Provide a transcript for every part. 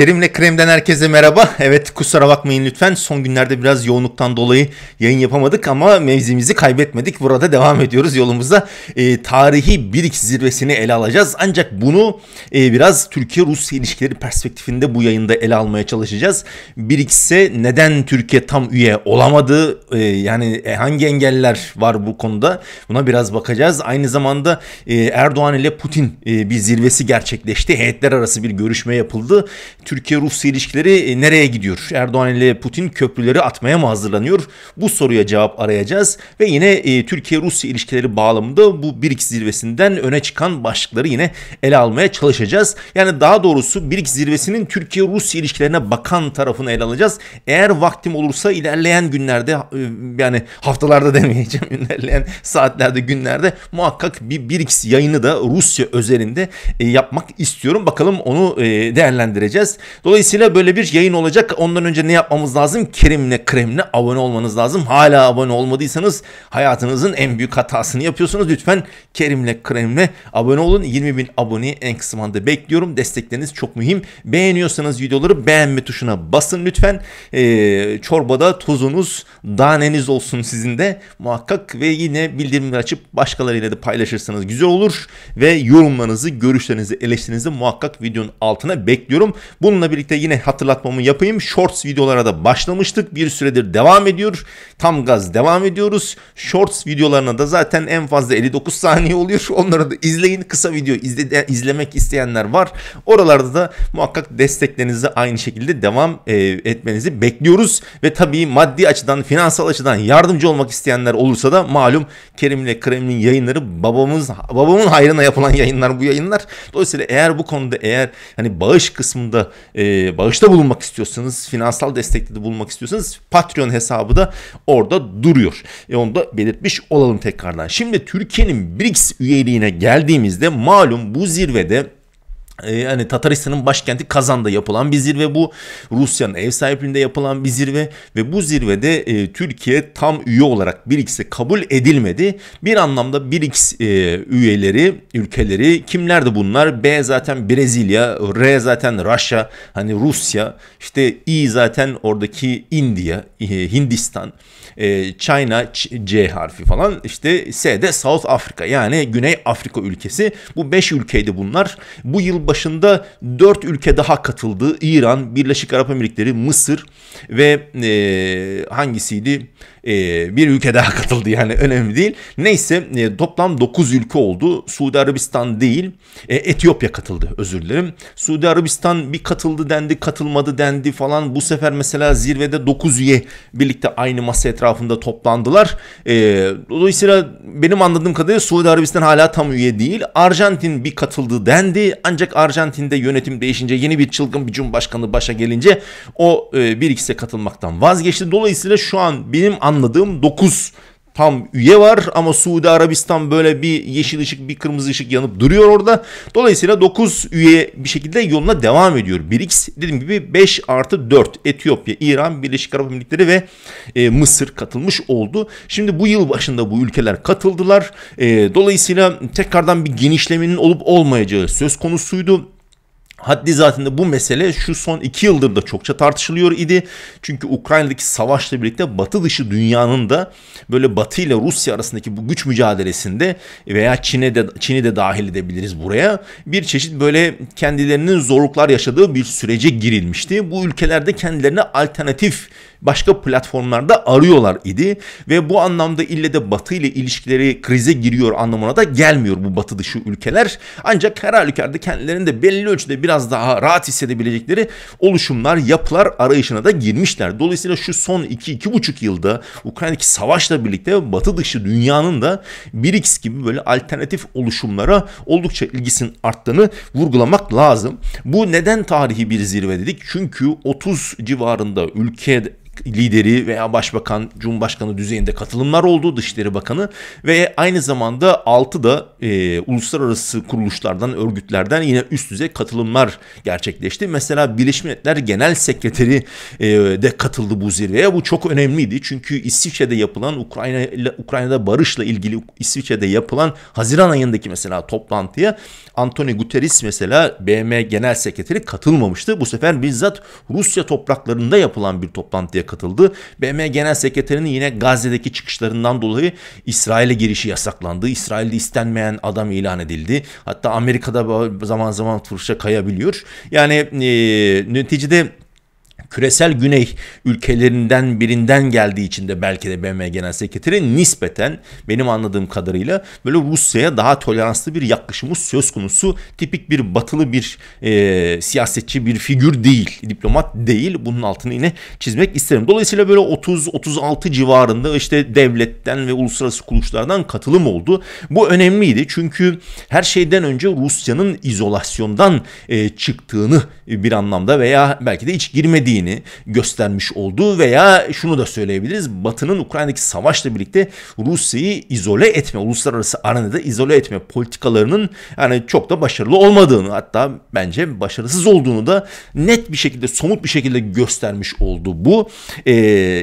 Kerim'le Krem'den herkese merhaba. Evet kusura bakmayın lütfen. Son günlerde biraz yoğunluktan dolayı yayın yapamadık ama mevzimizi kaybetmedik. Burada devam ediyoruz yolumuza. E, tarihi BRICS zirvesini ele alacağız. Ancak bunu e, biraz Türkiye-Rusya ilişkileri perspektifinde bu yayında ele almaya çalışacağız. BRICS'e neden Türkiye tam üye olamadı? E, yani hangi engeller var bu konuda? Buna biraz bakacağız. Aynı zamanda e, Erdoğan ile Putin e, bir zirvesi gerçekleşti. Heyetler arası bir görüşme yapıldı. Türkiye-Rusya ilişkileri e, nereye gidiyor? Erdoğan ile Putin köprüleri atmaya mı hazırlanıyor? Bu soruya cevap arayacağız ve yine e, Türkiye-Rusya ilişkileri bağlamında bu BRICS zirvesinden öne çıkan başlıkları yine ele almaya çalışacağız. Yani daha doğrusu BRICS zirvesinin Türkiye-Rusya ilişkilerine bakan tarafını ele alacağız. Eğer vaktim olursa ilerleyen günlerde e, yani haftalarda demeyeceğim ilerleyen saatlerde günlerde muhakkak bir BRICS yayını da Rusya özelinde yapmak istiyorum. Bakalım onu değerlendireceğiz. Dolayısıyla böyle bir yayın olacak. Ondan önce ne yapmamız lazım? Kerim'le Krem'le abone olmanız lazım. Hala abone olmadıysanız hayatınızın en büyük hatasını yapıyorsunuz. Lütfen Kerim'le Krem'le abone olun. 20 bin aboneyi en kısa zamanda bekliyorum. Destekleriniz çok mühim. Beğeniyorsanız videoları beğenme tuşuna basın lütfen. Ee, çorbada tuzunuz, daneniz olsun sizin de muhakkak ve yine bildirimleri açıp başkalarıyla da paylaşırsanız güzel olur. Ve yorumlarınızı, görüşlerinizi, eleştirinizi muhakkak videonun altına bekliyorum. Bununla birlikte yine hatırlatmamı yapayım. Shorts videolara da başlamıştık. Bir süredir devam ediyor. Tam gaz devam ediyoruz. Shorts videolarına da zaten en fazla 59 saniye oluyor. Onları da izleyin. Kısa video izle, izlemek isteyenler var. Oralarda da muhakkak desteklerinizi aynı şekilde devam e, etmenizi bekliyoruz. Ve tabii maddi açıdan, finansal açıdan yardımcı olmak isteyenler olursa da malum Kerim'le Kremlin yayınları babamız babamın hayrına yapılan yayınlar bu yayınlar. Dolayısıyla eğer bu konuda eğer hani bağış kısmında e, bağışta bulunmak istiyorsanız, finansal destekte de bulunmak istiyorsanız Patreon hesabı da orada duruyor. E, onu da belirtmiş olalım tekrardan. Şimdi Türkiye'nin BRICS üyeliğine geldiğimizde malum bu zirvede yani Tataristan'ın başkenti Kazan'da yapılan bir zirve bu. Rusya'nın ev sahipliğinde yapılan bir zirve ve bu zirvede e, Türkiye tam üye olarak BRICS'e kabul edilmedi. Bir anlamda BRICS e, üyeleri, ülkeleri kimlerdi bunlar? B zaten Brezilya, R zaten Rusya, hani Rusya, işte İ zaten oradaki India, e, Hindistan, e, China C harfi falan işte S de South Africa yani Güney Afrika ülkesi. Bu 5 ülkeydi bunlar. Bu yıl başında 4 ülke daha katıldı. İran, Birleşik Arap Emirlikleri, Mısır ve e, hangisiydi? E, bir ülke daha katıldı yani önemli değil. Neyse e, toplam 9 ülke oldu. Suudi Arabistan değil e, Etiyopya katıldı özür dilerim. Suudi Arabistan bir katıldı dendi katılmadı dendi falan. Bu sefer mesela zirvede 9 üye birlikte aynı masa etrafında toplandılar. Dolayısıyla benim anladığım kadarıyla Suudi Arabistan hala tam üye değil. Arjantin bir katıldı dendi ancak Arjantin'de yönetim değişince yeni bir çılgın bir cumhurbaşkanı başa gelince o e, bir ikisi katılmaktan vazgeçti. Dolayısıyla şu an benim 9 tam üye var ama Suudi Arabistan böyle bir yeşil ışık bir kırmızı ışık yanıp duruyor orada. Dolayısıyla 9 üye bir şekilde yoluna devam ediyor. BRICS dediğim gibi 5 artı 4 Etiyopya, İran, Birleşik Arap Emirlikleri ve e, Mısır katılmış oldu. Şimdi bu yıl başında bu ülkeler katıldılar. E, dolayısıyla tekrardan bir genişlemenin olup olmayacağı söz konusuydu. Haddi zatında bu mesele şu son iki yıldır da çokça tartışılıyor idi. Çünkü Ukrayna'daki savaşla birlikte batı dışı dünyanın da böyle batı ile Rusya arasındaki bu güç mücadelesinde veya Çin'e de, Çin'i de dahil edebiliriz buraya. Bir çeşit böyle kendilerinin zorluklar yaşadığı bir sürece girilmişti. Bu ülkelerde kendilerine alternatif başka platformlarda arıyorlar idi ve bu anlamda ille de Batı ile ilişkileri krize giriyor anlamına da gelmiyor bu Batı dışı ülkeler. Ancak her halükarda kendilerinde belli ölçüde biraz daha rahat hissedebilecekleri oluşumlar, yapılar arayışına da girmişler. Dolayısıyla şu son 2-2,5 yılda Ukrayna'daki savaşla birlikte Batı dışı dünyanın da BRICS gibi böyle alternatif oluşumlara oldukça ilgisinin arttığını vurgulamak lazım. Bu neden tarihi bir zirve dedik? Çünkü 30 civarında ülke lideri veya başbakan, cumhurbaşkanı düzeyinde katılımlar oldu, Dışişleri Bakanı ve aynı zamanda 6 da e, uluslararası kuruluşlardan, örgütlerden yine üst düzey katılımlar gerçekleşti. Mesela Birleşmiş Milletler Genel Sekreteri e, de katıldı bu zirveye. Bu çok önemliydi çünkü İsviçre'de yapılan Ukrayna Ukrayna'da barışla ilgili İsviçre'de yapılan Haziran ayındaki mesela toplantıya Antonio Guterres mesela BM Genel Sekreteri katılmamıştı. Bu sefer bizzat Rusya topraklarında yapılan bir toplantıya katıldı. BM Genel Sekreterinin yine Gazze'deki çıkışlarından dolayı İsrail'e girişi yasaklandı. İsrail'de istenmeyen adam ilan edildi. Hatta Amerika'da zaman zaman fırça kayabiliyor. Yani e, neticede küresel güney ülkelerinden birinden geldiği için de belki de BM Genel Sekreteri nispeten benim anladığım kadarıyla böyle Rusya'ya daha toleranslı bir yaklaşımı söz konusu. Tipik bir batılı bir e, siyasetçi bir figür değil, diplomat değil. Bunun altını yine çizmek isterim. Dolayısıyla böyle 30-36 civarında işte devletten ve uluslararası kuruluşlardan katılım oldu. Bu önemliydi çünkü her şeyden önce Rusya'nın izolasyondan e, çıktığını bir anlamda veya belki de hiç girmediğini istediğini göstermiş oldu veya şunu da söyleyebiliriz. Batı'nın Ukrayna'daki savaşla birlikte Rusya'yı izole etme, uluslararası arenada izole etme politikalarının yani çok da başarılı olmadığını hatta bence başarısız olduğunu da net bir şekilde somut bir şekilde göstermiş oldu bu. Ee,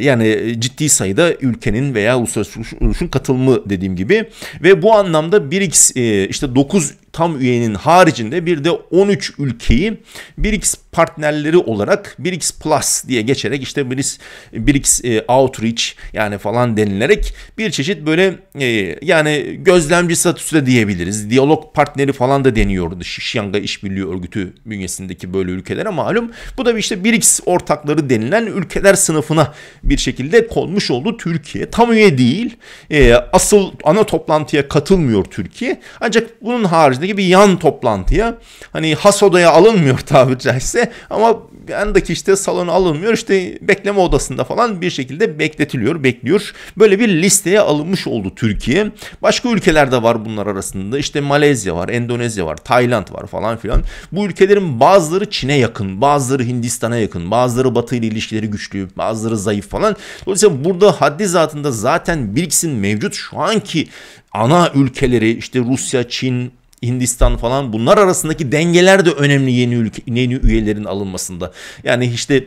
yani ciddi sayıda ülkenin veya uluslararası kuruluşun katılımı dediğim gibi ve bu anlamda BRICS e, işte 9 tam üyenin haricinde bir de 13 ülkeyi BRICS partnerleri olarak BRICS Plus diye geçerek işte BRICS, BRICS e, Outreach yani falan denilerek bir çeşit böyle e, yani gözlemci statüsü de diyebiliriz. Diyalog partneri falan da deniyordu. Şişyanga İşbirliği Örgütü bünyesindeki böyle ülkelere malum. Bu da işte BRICS ortakları denilen ülkeler sınıfına bir şekilde konmuş oldu Türkiye. Tam üye değil. E, asıl ana toplantıya katılmıyor Türkiye. Ancak bunun haricinde gibi bir yan toplantıya hani has odaya alınmıyor tabiri caizse ama yandaki işte salona alınmıyor işte bekleme odasında falan bir şekilde bekletiliyor bekliyor. Böyle bir listeye alınmış oldu Türkiye. Başka ülkelerde var bunlar arasında işte Malezya var, Endonezya var, Tayland var falan filan. Bu ülkelerin bazıları Çin'e yakın, bazıları Hindistan'a yakın, bazıları Batı ile ilişkileri güçlü, bazıları zayıf falan. Dolayısıyla burada haddi zatında zaten BRICS'in mevcut şu anki ana ülkeleri işte Rusya, Çin, Hindistan falan bunlar arasındaki dengeler de önemli yeni ülke yeni üyelerin alınmasında. Yani işte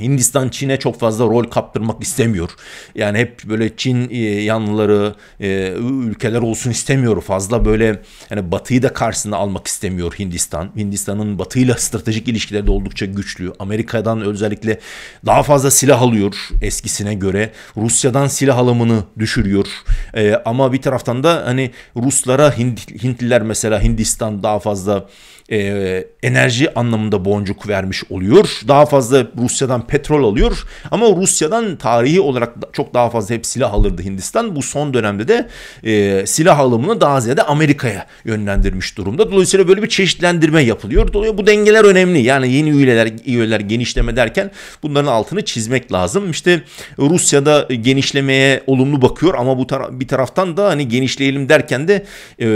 Hindistan Çin'e çok fazla rol kaptırmak istemiyor. Yani hep böyle Çin e, yanlıları e, ülkeler olsun istemiyor. Fazla böyle yani Batı'yı da karşısına almak istemiyor Hindistan. Hindistan'ın Batı'yla stratejik ilişkileri de oldukça güçlü. Amerika'dan özellikle daha fazla silah alıyor eskisine göre. Rusya'dan silah alımını düşürüyor. E, ama bir taraftan da hani Ruslara Hint, Hintliler mesela Hindistan daha fazla e, enerji anlamında boncuk vermiş oluyor. Daha fazla Rusya'dan petrol alıyor ama Rusya'dan tarihi olarak çok daha fazla hep silah alırdı Hindistan. Bu son dönemde de e, silah alımını daha ziyade Amerika'ya yönlendirmiş durumda. Dolayısıyla böyle bir çeşitlendirme yapılıyor. Dolayısıyla bu dengeler önemli. Yani yeni üyeler, üyeler genişleme derken bunların altını çizmek lazım. İşte Rusya'da genişlemeye olumlu bakıyor ama bu tara- bir taraftan da hani genişleyelim derken de e,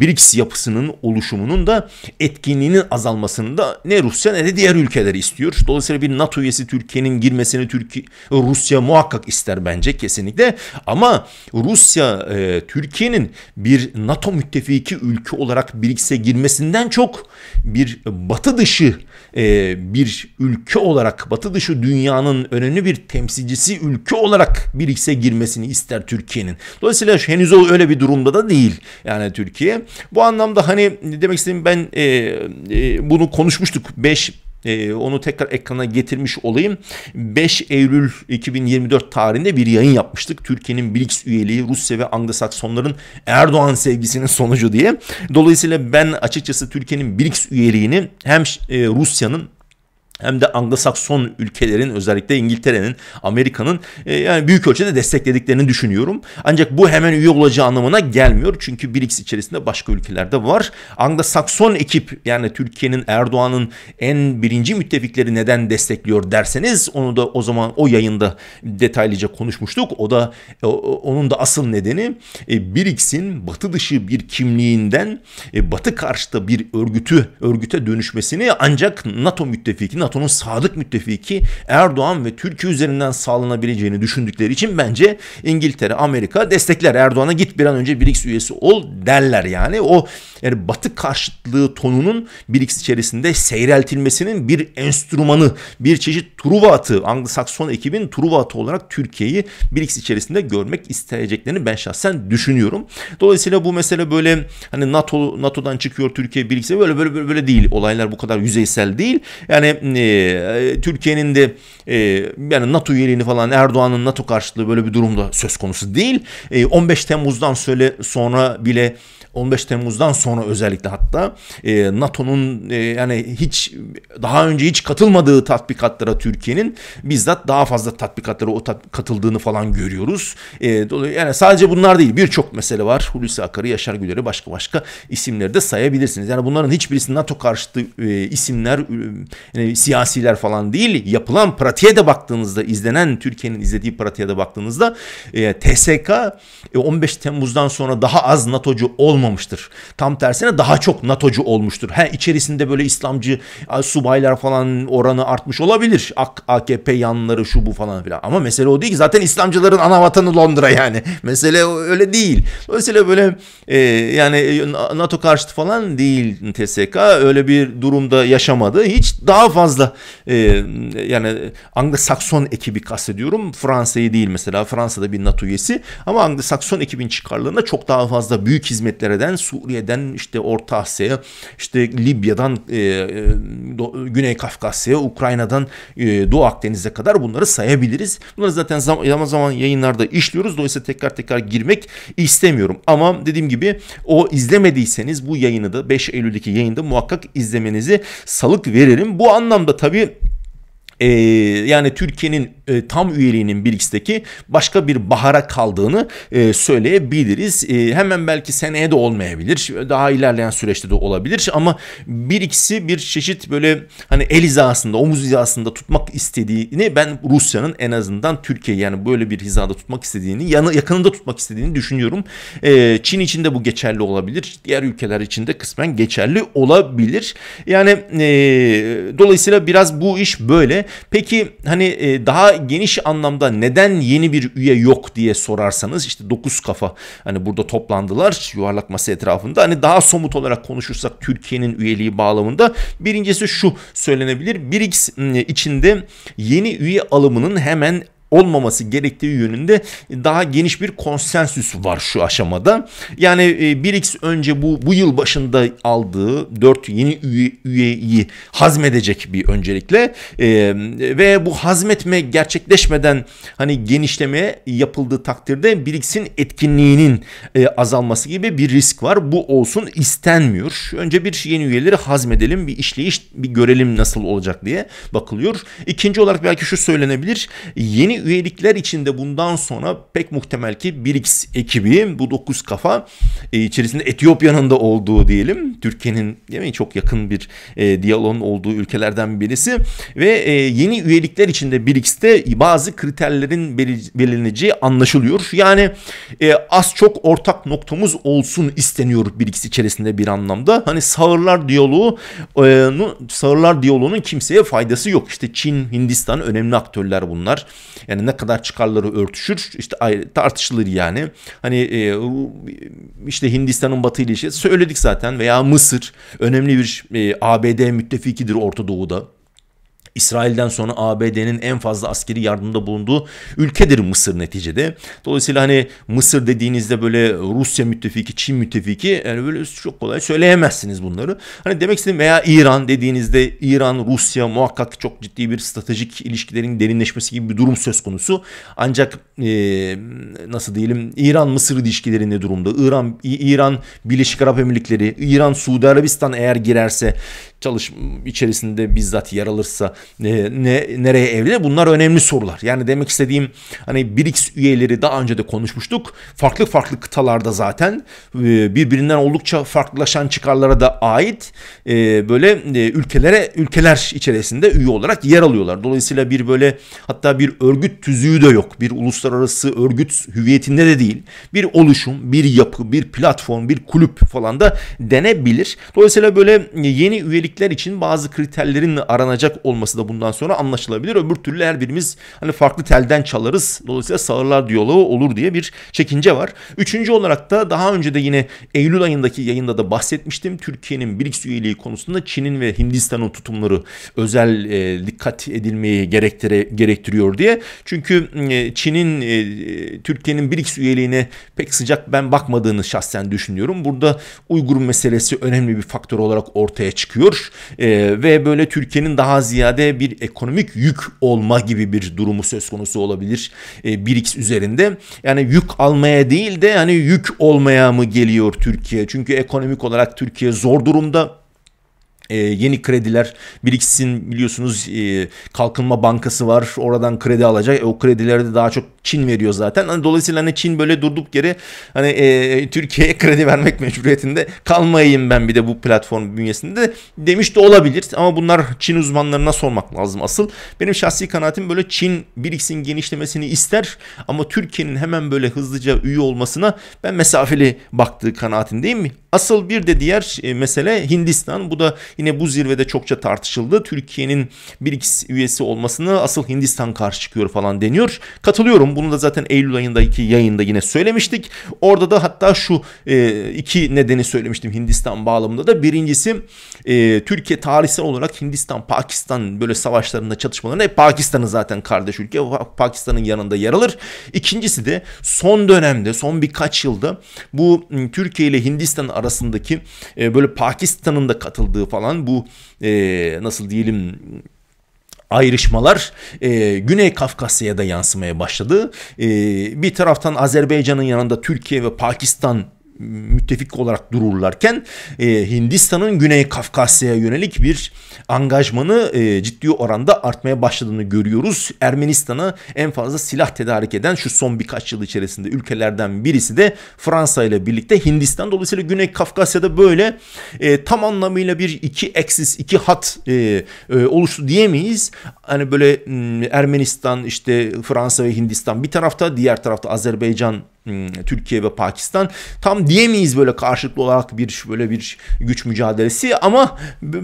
BRICS yapısının oluşumunun da et etkinliğinin azalmasını da ne Rusya ne de diğer ülkeler istiyor. Dolayısıyla bir NATO üyesi Türkiye'nin girmesini Türkiye Rusya muhakkak ister bence kesinlikle. Ama Rusya e, Türkiye'nin bir NATO müttefiki ülke olarak BRICS'e girmesinden çok bir batı dışı e, bir ülke olarak batı dışı dünyanın önemli bir temsilcisi ülke olarak BRICS'e girmesini ister Türkiye'nin. Dolayısıyla henüz öyle bir durumda da değil yani Türkiye. Bu anlamda hani demek istediğim ben e, e, bunu konuşmuştuk. 5 e, onu tekrar ekrana getirmiş olayım. 5 Eylül 2024 tarihinde bir yayın yapmıştık. Türkiye'nin BRICS üyeliği Rusya ve Anglo-Saksonların Erdoğan sevgisinin sonucu diye. Dolayısıyla ben açıkçası Türkiye'nin BRICS üyeliğini hem e, Rusya'nın hem de Anglo-Sakson ülkelerin özellikle İngiltere'nin, Amerika'nın e, yani büyük ölçüde desteklediklerini düşünüyorum. Ancak bu hemen üye olacağı anlamına gelmiyor. Çünkü BRICS içerisinde başka ülkelerde var. Anglo-Sakson ekip yani Türkiye'nin Erdoğan'ın en birinci müttefikleri neden destekliyor derseniz onu da o zaman o yayında detaylıca konuşmuştuk. O da o, onun da asıl nedeni e, BRICS'in batı dışı bir kimliğinden e, batı karşıtı bir örgütü örgüte dönüşmesini ancak NATO müttefiki, NATO'nun sadık müttefiki Erdoğan ve Türkiye üzerinden sağlanabileceğini düşündükleri için bence İngiltere, Amerika destekler. Erdoğan'a git bir an önce BRICS üyesi ol derler yani. O yani Batı karşıtlığı tonunun BRICS içerisinde seyreltilmesinin bir enstrümanı, bir çeşit Truva atı, Anglo-Sakson ekibin Truva atı olarak Türkiye'yi BRICS içerisinde görmek isteyeceklerini ben şahsen düşünüyorum. Dolayısıyla bu mesele böyle hani NATO NATO'dan çıkıyor Türkiye BRICS'e böyle böyle böyle, değil. Olaylar bu kadar yüzeysel değil. Yani e, Türkiye'nin de e, yani NATO üyeliğini falan Erdoğan'ın NATO karşıtlığı böyle bir durumda söz konusu değil. E, 15 Temmuz'dan söyle sonra bile 15 Temmuz'dan sonra özellikle hatta e, NATO'nun e, yani hiç daha önce hiç katılmadığı tatbikatlara Türkiye'nin bizzat daha fazla tatbikatlara o tat, katıldığını falan görüyoruz. E, yani sadece bunlar değil birçok mesele var. Hulusi Akarı, Yaşar Güler'i başka başka isimleri de sayabilirsiniz. Yani bunların hiçbirisi NATO karşıtı e, isimler, e, siyasiler falan değil. Yapılan pratiğe de baktığınızda, izlenen Türkiye'nin izlediği pratiğe de baktığınızda e, TSK e, 15 Temmuz'dan sonra daha az NATO'cu olmamıştır. Tam tersine daha çok NATO'cu olmuştur. He içerisinde böyle İslamcı subaylar falan oranı artmış olabilir. AKP yanları şu bu falan filan. Ama mesele o değil ki. Zaten İslamcıların ana vatanı Londra yani. Mesele öyle değil. Dolayısıyla böyle e, yani e, NATO karşıtı falan değil TSK. Öyle bir durumda yaşamadı. Hiç daha fazla e, yani Anglo-Sakson ekibi kastediyorum. Fransa'yı değil mesela. Fransa'da bir NATO üyesi. Ama Anglo-Sakson ekibin çıkarlığında çok daha fazla büyük hizmetler ülkelerden Suriye'den işte Orta Asya'ya işte Libya'dan e, e, Do, Güney Kafkasya'ya Ukrayna'dan e, Doğu Akdeniz'e kadar bunları sayabiliriz. Bunları zaten zaman zaman yayınlarda işliyoruz. Dolayısıyla tekrar tekrar girmek istemiyorum. Ama dediğim gibi o izlemediyseniz bu yayını da 5 Eylül'deki yayında muhakkak izlemenizi salık veririm. Bu anlamda tabii e, yani Türkiye'nin e, tam üyeliğinin BRICS'teki başka bir bahara kaldığını e, söyleyebiliriz. Hemen belki seneye de olmayabilir. Daha ilerleyen süreçte de olabilir ama BRICS'i bir çeşit böyle hani el hizasında, omuz hizasında tutmak istediğini ben Rusya'nın en azından Türkiye yani böyle bir hizada tutmak istediğini, yanı yakınında tutmak istediğini düşünüyorum. Çin için de bu geçerli olabilir. Diğer ülkeler için de kısmen geçerli olabilir. Yani dolayısıyla biraz bu iş böyle. Peki hani e, daha geniş anlamda neden yeni bir üye yok diye sorarsanız işte 9 kafa hani burada toplandılar yuvarlak masa etrafında. Hani daha somut olarak konuşursak Türkiye'nin üyeliği bağlamında birincisi şu söylenebilir. BRICS içinde yeni üye alımının hemen olmaması gerektiği yönünde daha geniş bir konsensüs var şu aşamada. Yani e, BRICS önce bu bu yıl başında aldığı 4 yeni üye, üyeyi hazmedecek bir öncelikle e, ve bu hazmetme gerçekleşmeden hani genişleme yapıldığı takdirde BRICS'in etkinliğinin e, azalması gibi bir risk var. Bu olsun istenmiyor. Önce bir yeni üyeleri hazmedelim, bir işleyiş bir görelim nasıl olacak diye bakılıyor. İkinci olarak belki şu söylenebilir. Yeni üyelikler içinde bundan sonra pek muhtemel ki BRICS ekibi bu 9 kafa e, içerisinde Etiyopya'nın da olduğu diyelim. Türkiye'nin değil mi, çok yakın bir e, diyaloğun olduğu ülkelerden birisi ve e, yeni üyelikler içinde BRICS'te bazı kriterlerin belirleneceği anlaşılıyor. Yani e, az çok ortak noktamız olsun isteniyor BRICS içerisinde bir anlamda. Hani sağırlar diyaloğu e, sağırlar diyaloğunun kimseye faydası yok. İşte Çin, Hindistan önemli aktörler bunlar. Yani ne kadar çıkarları örtüşür işte tartışılır yani. Hani e, işte Hindistan'ın batı ilişkisi söyledik zaten veya Mısır önemli bir e, ABD müttefikidir Orta Doğu'da. İsrail'den sonra ABD'nin en fazla askeri yardımda bulunduğu ülkedir Mısır neticede. Dolayısıyla hani Mısır dediğinizde böyle Rusya müttefiki, Çin müttefiki yani böyle çok kolay söyleyemezsiniz bunları. Hani demek istedim veya İran dediğinizde İran, Rusya muhakkak çok ciddi bir stratejik ilişkilerin derinleşmesi gibi bir durum söz konusu. Ancak e, nasıl diyelim İran-Mısır ilişkileri ne durumda? İran, İran Birleşik Arap Emirlikleri, İran, Suudi Arabistan eğer girerse çalışma içerisinde bizzat yer alırsa ne, ne nereye evlenir bunlar önemli sorular. Yani demek istediğim hani BRICS üyeleri daha önce de konuşmuştuk. Farklı farklı kıtalarda zaten e, birbirinden oldukça farklılaşan çıkarlara da ait e, böyle e, ülkelere ülkeler içerisinde üye olarak yer alıyorlar. Dolayısıyla bir böyle hatta bir örgüt tüzüğü de yok. Bir uluslararası örgüt hüviyetinde de değil. Bir oluşum, bir yapı, bir platform, bir kulüp falan da denebilir. Dolayısıyla böyle yeni üyelik üyelikler için bazı kriterlerin aranacak olması olması da bundan sonra anlaşılabilir. Öbür türlü her birimiz hani farklı telden çalarız. Dolayısıyla sağırlar diyaloğu olur diye bir çekince var. Üçüncü olarak da daha önce de yine Eylül ayındaki yayında da bahsetmiştim. Türkiye'nin BRICS üyeliği konusunda Çin'in ve Hindistan'ın tutumları özel e, dikkat edilmeyi gerektire, gerektiriyor diye. Çünkü e, Çin'in e, Türkiye'nin BRICS üyeliğine pek sıcak ben bakmadığını şahsen düşünüyorum. Burada Uygur meselesi önemli bir faktör olarak ortaya çıkıyor. E, ve böyle Türkiye'nin daha ziyade bir ekonomik yük olma gibi bir durumu söz konusu olabilir e, BRICS üzerinde. Yani yük almaya değil de hani yük olmaya mı geliyor Türkiye? Çünkü ekonomik olarak Türkiye zor durumda e, yeni krediler biriksin biliyorsunuz e, kalkınma bankası var oradan kredi alacak e, o kredileri de daha çok Çin veriyor zaten hani dolayısıyla hani Çin böyle durduk yere hani e, Türkiye'ye kredi vermek mecburiyetinde kalmayayım ben bir de bu platform bünyesinde demiş de olabilir ama bunlar Çin uzmanlarına sormak lazım asıl benim şahsi kanaatim böyle Çin biriksin genişlemesini ister ama Türkiye'nin hemen böyle hızlıca üye olmasına ben mesafeli baktığı kanaatindeyim? Asıl bir de diğer e, mesele Hindistan. Bu da yine bu zirvede çokça tartışıldı. Türkiye'nin BRICS üyesi olmasını asıl Hindistan karşı çıkıyor falan deniyor. Katılıyorum. Bunu da zaten Eylül ayındaki yayında yine söylemiştik. Orada da hatta şu e, iki nedeni söylemiştim Hindistan bağlamında da. Birincisi e, Türkiye tarihsel olarak Hindistan, Pakistan böyle savaşlarında çatışmalarında hep Pakistan'ın zaten kardeş ülke. Pakistan'ın yanında yer alır. İkincisi de son dönemde, son birkaç yılda bu Türkiye ile Hindistan arasındaki e, böyle Pakistan'ın da katıldığı falan bu e, nasıl diyelim ayrışmalar e, Güney Kafkasya'ya da yansımaya başladı. E, bir taraftan Azerbaycan'ın yanında Türkiye ve Pakistan müttefik olarak dururlarken e, Hindistan'ın Güney Kafkasya'ya yönelik bir angajmanı e, ciddi oranda artmaya başladığını görüyoruz. Ermenistan'a en fazla silah tedarik eden şu son birkaç yıl içerisinde ülkelerden birisi de Fransa ile birlikte Hindistan. Dolayısıyla Güney Kafkasya'da böyle e, tam anlamıyla bir iki eksis, iki hat e, e, oluştu diyemeyiz. Hani böyle Ermenistan, işte Fransa ve Hindistan bir tarafta, diğer tarafta Azerbaycan Türkiye ve Pakistan tam diyemeyiz böyle karşılıklı olarak bir böyle bir güç mücadelesi ama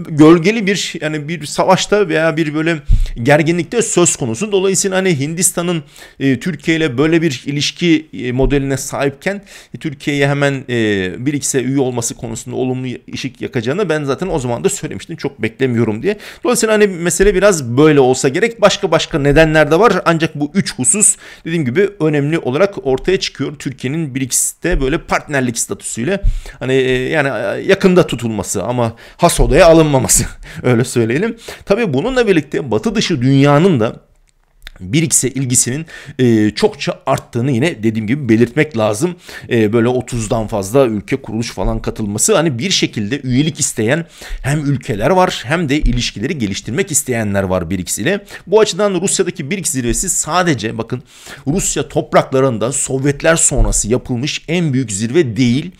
gölgeli bir yani bir savaşta veya bir böyle gerginlikte söz konusu. Dolayısıyla hani Hindistan'ın e, Türkiye ile böyle bir ilişki e, modeline sahipken e, Türkiye'ye hemen e, bir ikisi üye olması konusunda olumlu ışık yakacağını ben zaten o zaman da söylemiştim. Çok beklemiyorum diye. Dolayısıyla hani mesele biraz böyle olsa gerek. Başka başka nedenler de var. Ancak bu üç husus dediğim gibi önemli olarak ortaya çıkıyor gerekiyor. Türkiye'nin BRICS'te böyle partnerlik statüsüyle hani e, yani e, yakında tutulması ama has odaya alınmaması öyle söyleyelim. Tabii bununla birlikte batı dışı dünyanın da Birikse ilgisinin e, çokça arttığını yine dediğim gibi belirtmek lazım. E, böyle 30'dan fazla ülke kuruluş falan katılması hani bir şekilde üyelik isteyen hem ülkeler var hem de ilişkileri geliştirmek isteyenler var Biriks ile. Bu açıdan Rusya'daki Biriks zirvesi sadece bakın Rusya topraklarında Sovyetler sonrası yapılmış en büyük zirve değil.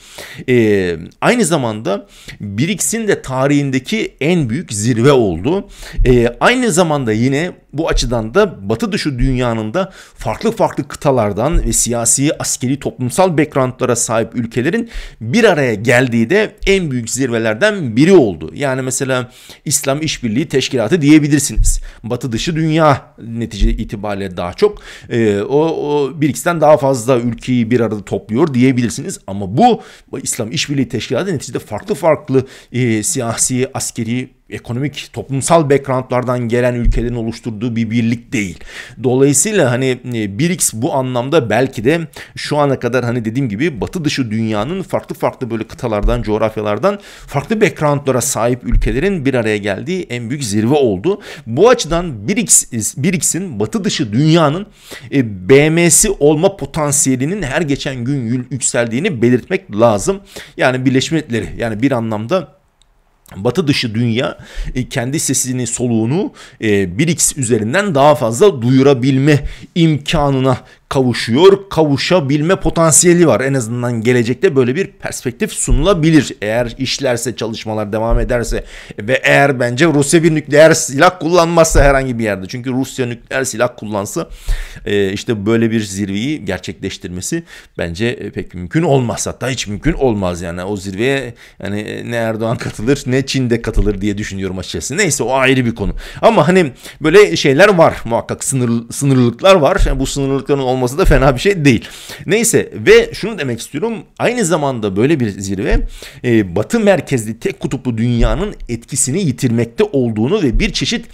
E, aynı zamanda Biriks'in de tarihindeki en büyük zirve oldu. E, aynı zamanda yine bu açıdan da batı dışı dünyanın da farklı farklı kıtalardan ve siyasi, askeri, toplumsal backgroundlara sahip ülkelerin bir araya geldiği de en büyük zirvelerden biri oldu. Yani mesela İslam İşbirliği Teşkilatı diyebilirsiniz. Batı dışı dünya netice itibariyle daha çok e, o, o bir ikisinden daha fazla ülkeyi bir arada topluyor diyebilirsiniz. Ama bu İslam İşbirliği Teşkilatı neticede farklı farklı e, siyasi, askeri, ekonomik, toplumsal backgroundlardan gelen ülkelerin oluşturduğu bir birlik değil. Dolayısıyla hani e, BRICS bu anlamda belki de şu ana kadar hani dediğim gibi batı dışı dünyanın farklı farklı böyle kıtalardan, coğrafyalardan farklı backgroundlara sahip ülkelerin bir araya geldiği en büyük zirve oldu. Bu açıdan BRICS, batı dışı dünyanın e, BM'si olma potansiyelinin her geçen gün yükseldiğini belirtmek lazım. Yani Birleşmiş Milletleri yani bir anlamda Batı dışı dünya e, kendi sesini soluğunu e, 1x üzerinden daha fazla duyurabilme imkanına kavuşuyor. Kavuşabilme potansiyeli var. En azından gelecekte böyle bir perspektif sunulabilir. Eğer işlerse, çalışmalar devam ederse ve eğer bence Rusya bir nükleer silah kullanmazsa herhangi bir yerde. Çünkü Rusya nükleer silah kullansa e, işte böyle bir zirveyi gerçekleştirmesi bence e, pek mümkün olmaz. Hatta hiç mümkün olmaz yani. O zirveye yani ne Erdoğan katılır ne Çin de katılır diye düşünüyorum açıkçası. Neyse o ayrı bir konu. Ama hani böyle şeyler var muhakkak sınır, sınırlılıklar var. Yani bu sınırlılıkların olması da fena bir şey değil. Neyse ve şunu demek istiyorum. Aynı zamanda böyle bir zirve e, batı merkezli tek kutuplu dünyanın etkisini yitirmekte olduğunu ve bir çeşit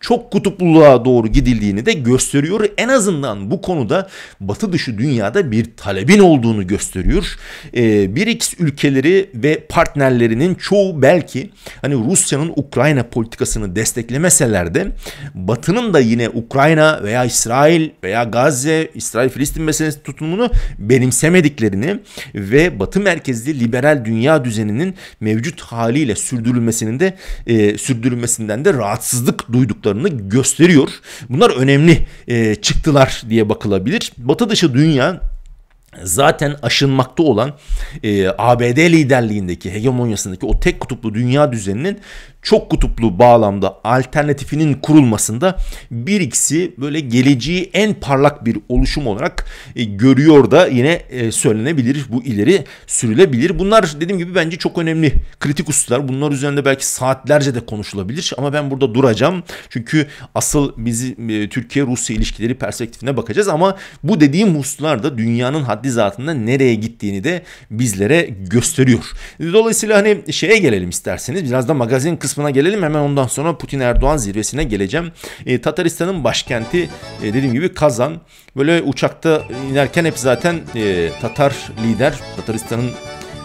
çok kutupluluğa doğru gidildiğini de gösteriyor. En azından bu konuda batı dışı dünyada bir talebin olduğunu gösteriyor. Ee, bir X ülkeleri ve partnerlerinin çoğu belki hani Rusya'nın Ukrayna politikasını desteklemeseler de batının da yine Ukrayna veya İsrail veya Gazze, İsrail-Filistin meselesi tutumunu benimsemediklerini ve batı merkezli liberal dünya düzeninin mevcut haliyle sürdürülmesinin de e, sürdürülmesinden de rahatsızlık duydukları olduklarını gösteriyor. Bunlar önemli e, çıktılar diye bakılabilir. Batı dışı dünya zaten aşınmakta olan e, ABD liderliğindeki hegemonyasındaki o tek kutuplu dünya düzeninin çok kutuplu bağlamda alternatifinin kurulmasında bir ikisi böyle geleceği en parlak bir oluşum olarak e, görüyor da yine e, söylenebilir. Bu ileri sürülebilir. Bunlar dediğim gibi bence çok önemli kritik hususlar. Bunlar üzerinde belki saatlerce de konuşulabilir ama ben burada duracağım. Çünkü asıl bizi e, Türkiye-Rusya ilişkileri perspektifine bakacağız ama bu dediğim hususlar da dünyanın haddi zatında nereye gittiğini de bizlere gösteriyor. Dolayısıyla hani şeye gelelim isterseniz biraz da magazin kısmı kısmına gelelim. Hemen ondan sonra Putin Erdoğan zirvesine geleceğim. E, Tataristan'ın başkenti e, dediğim gibi Kazan. Böyle uçakta inerken hep zaten e, Tatar lider Tataristan'ın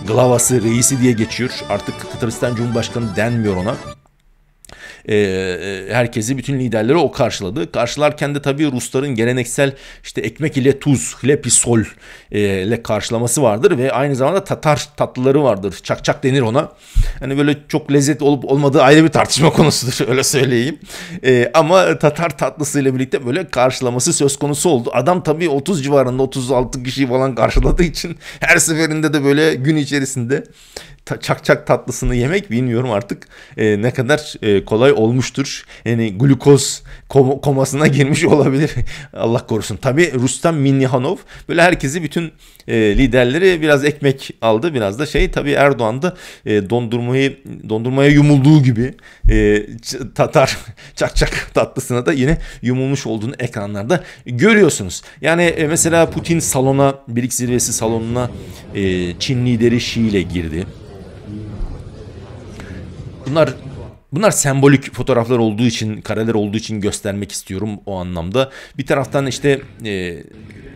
glavası, reisi diye geçiyor. Artık Tataristan Cumhurbaşkanı denmiyor ona. Ee, e, herkesi bütün liderleri o karşıladı. Karşılarken de tabii Rusların geleneksel işte ekmek ile tuz, hlepisol e, ile karşılaması vardır ve aynı zamanda Tatar tatlıları vardır. Çak çak denir ona. Hani böyle çok lezzet olup olmadığı ayrı bir tartışma konusudur öyle söyleyeyim. E, ama Tatar tatlısı ile birlikte böyle karşılaması söz konusu oldu. Adam tabii 30 civarında 36 kişi falan karşıladığı için her seferinde de böyle gün içerisinde çak çak tatlısını yemek bilmiyorum artık e, ne kadar e, kolay olmuştur. Yani glukoz kom- komasına girmiş olabilir. Allah korusun. Tabi Rustam Minnihanov böyle herkesi bütün e, liderleri biraz ekmek aldı. Biraz da şey tabi Erdoğan da e, dondurmayı dondurmaya yumulduğu gibi e, Tatar çak çak tatlısına da yine yumulmuş olduğunu ekranlarda görüyorsunuz. Yani e, mesela Putin salona, Birik zirvesi salonuna e, Çin lideri Xi ile girdi. Bunlar Bunlar sembolik fotoğraflar olduğu için, kareler olduğu için göstermek istiyorum o anlamda. Bir taraftan işte e,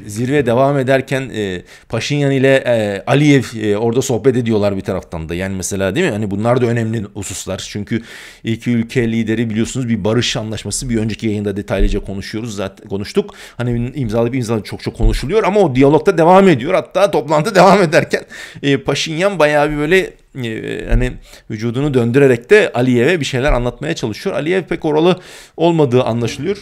zirve devam ederken e, Paşinyan ile e, Aliyev e, orada sohbet ediyorlar bir taraftan da. Yani mesela değil mi? Hani bunlar da önemli hususlar. Çünkü iki ülke lideri biliyorsunuz bir barış anlaşması bir önceki yayında detaylıca konuşuyoruz zaten konuştuk. Hani imzalı bir imzalı çok çok konuşuluyor ama o diyalogda devam ediyor. Hatta toplantı devam ederken e, Paşinyan bayağı bir böyle e, hani vücudunu döndürerek de Aliyev'e bir şeyler anlatmaya çalışıyor. Aliyev pek oralı olmadığı anlaşılıyor.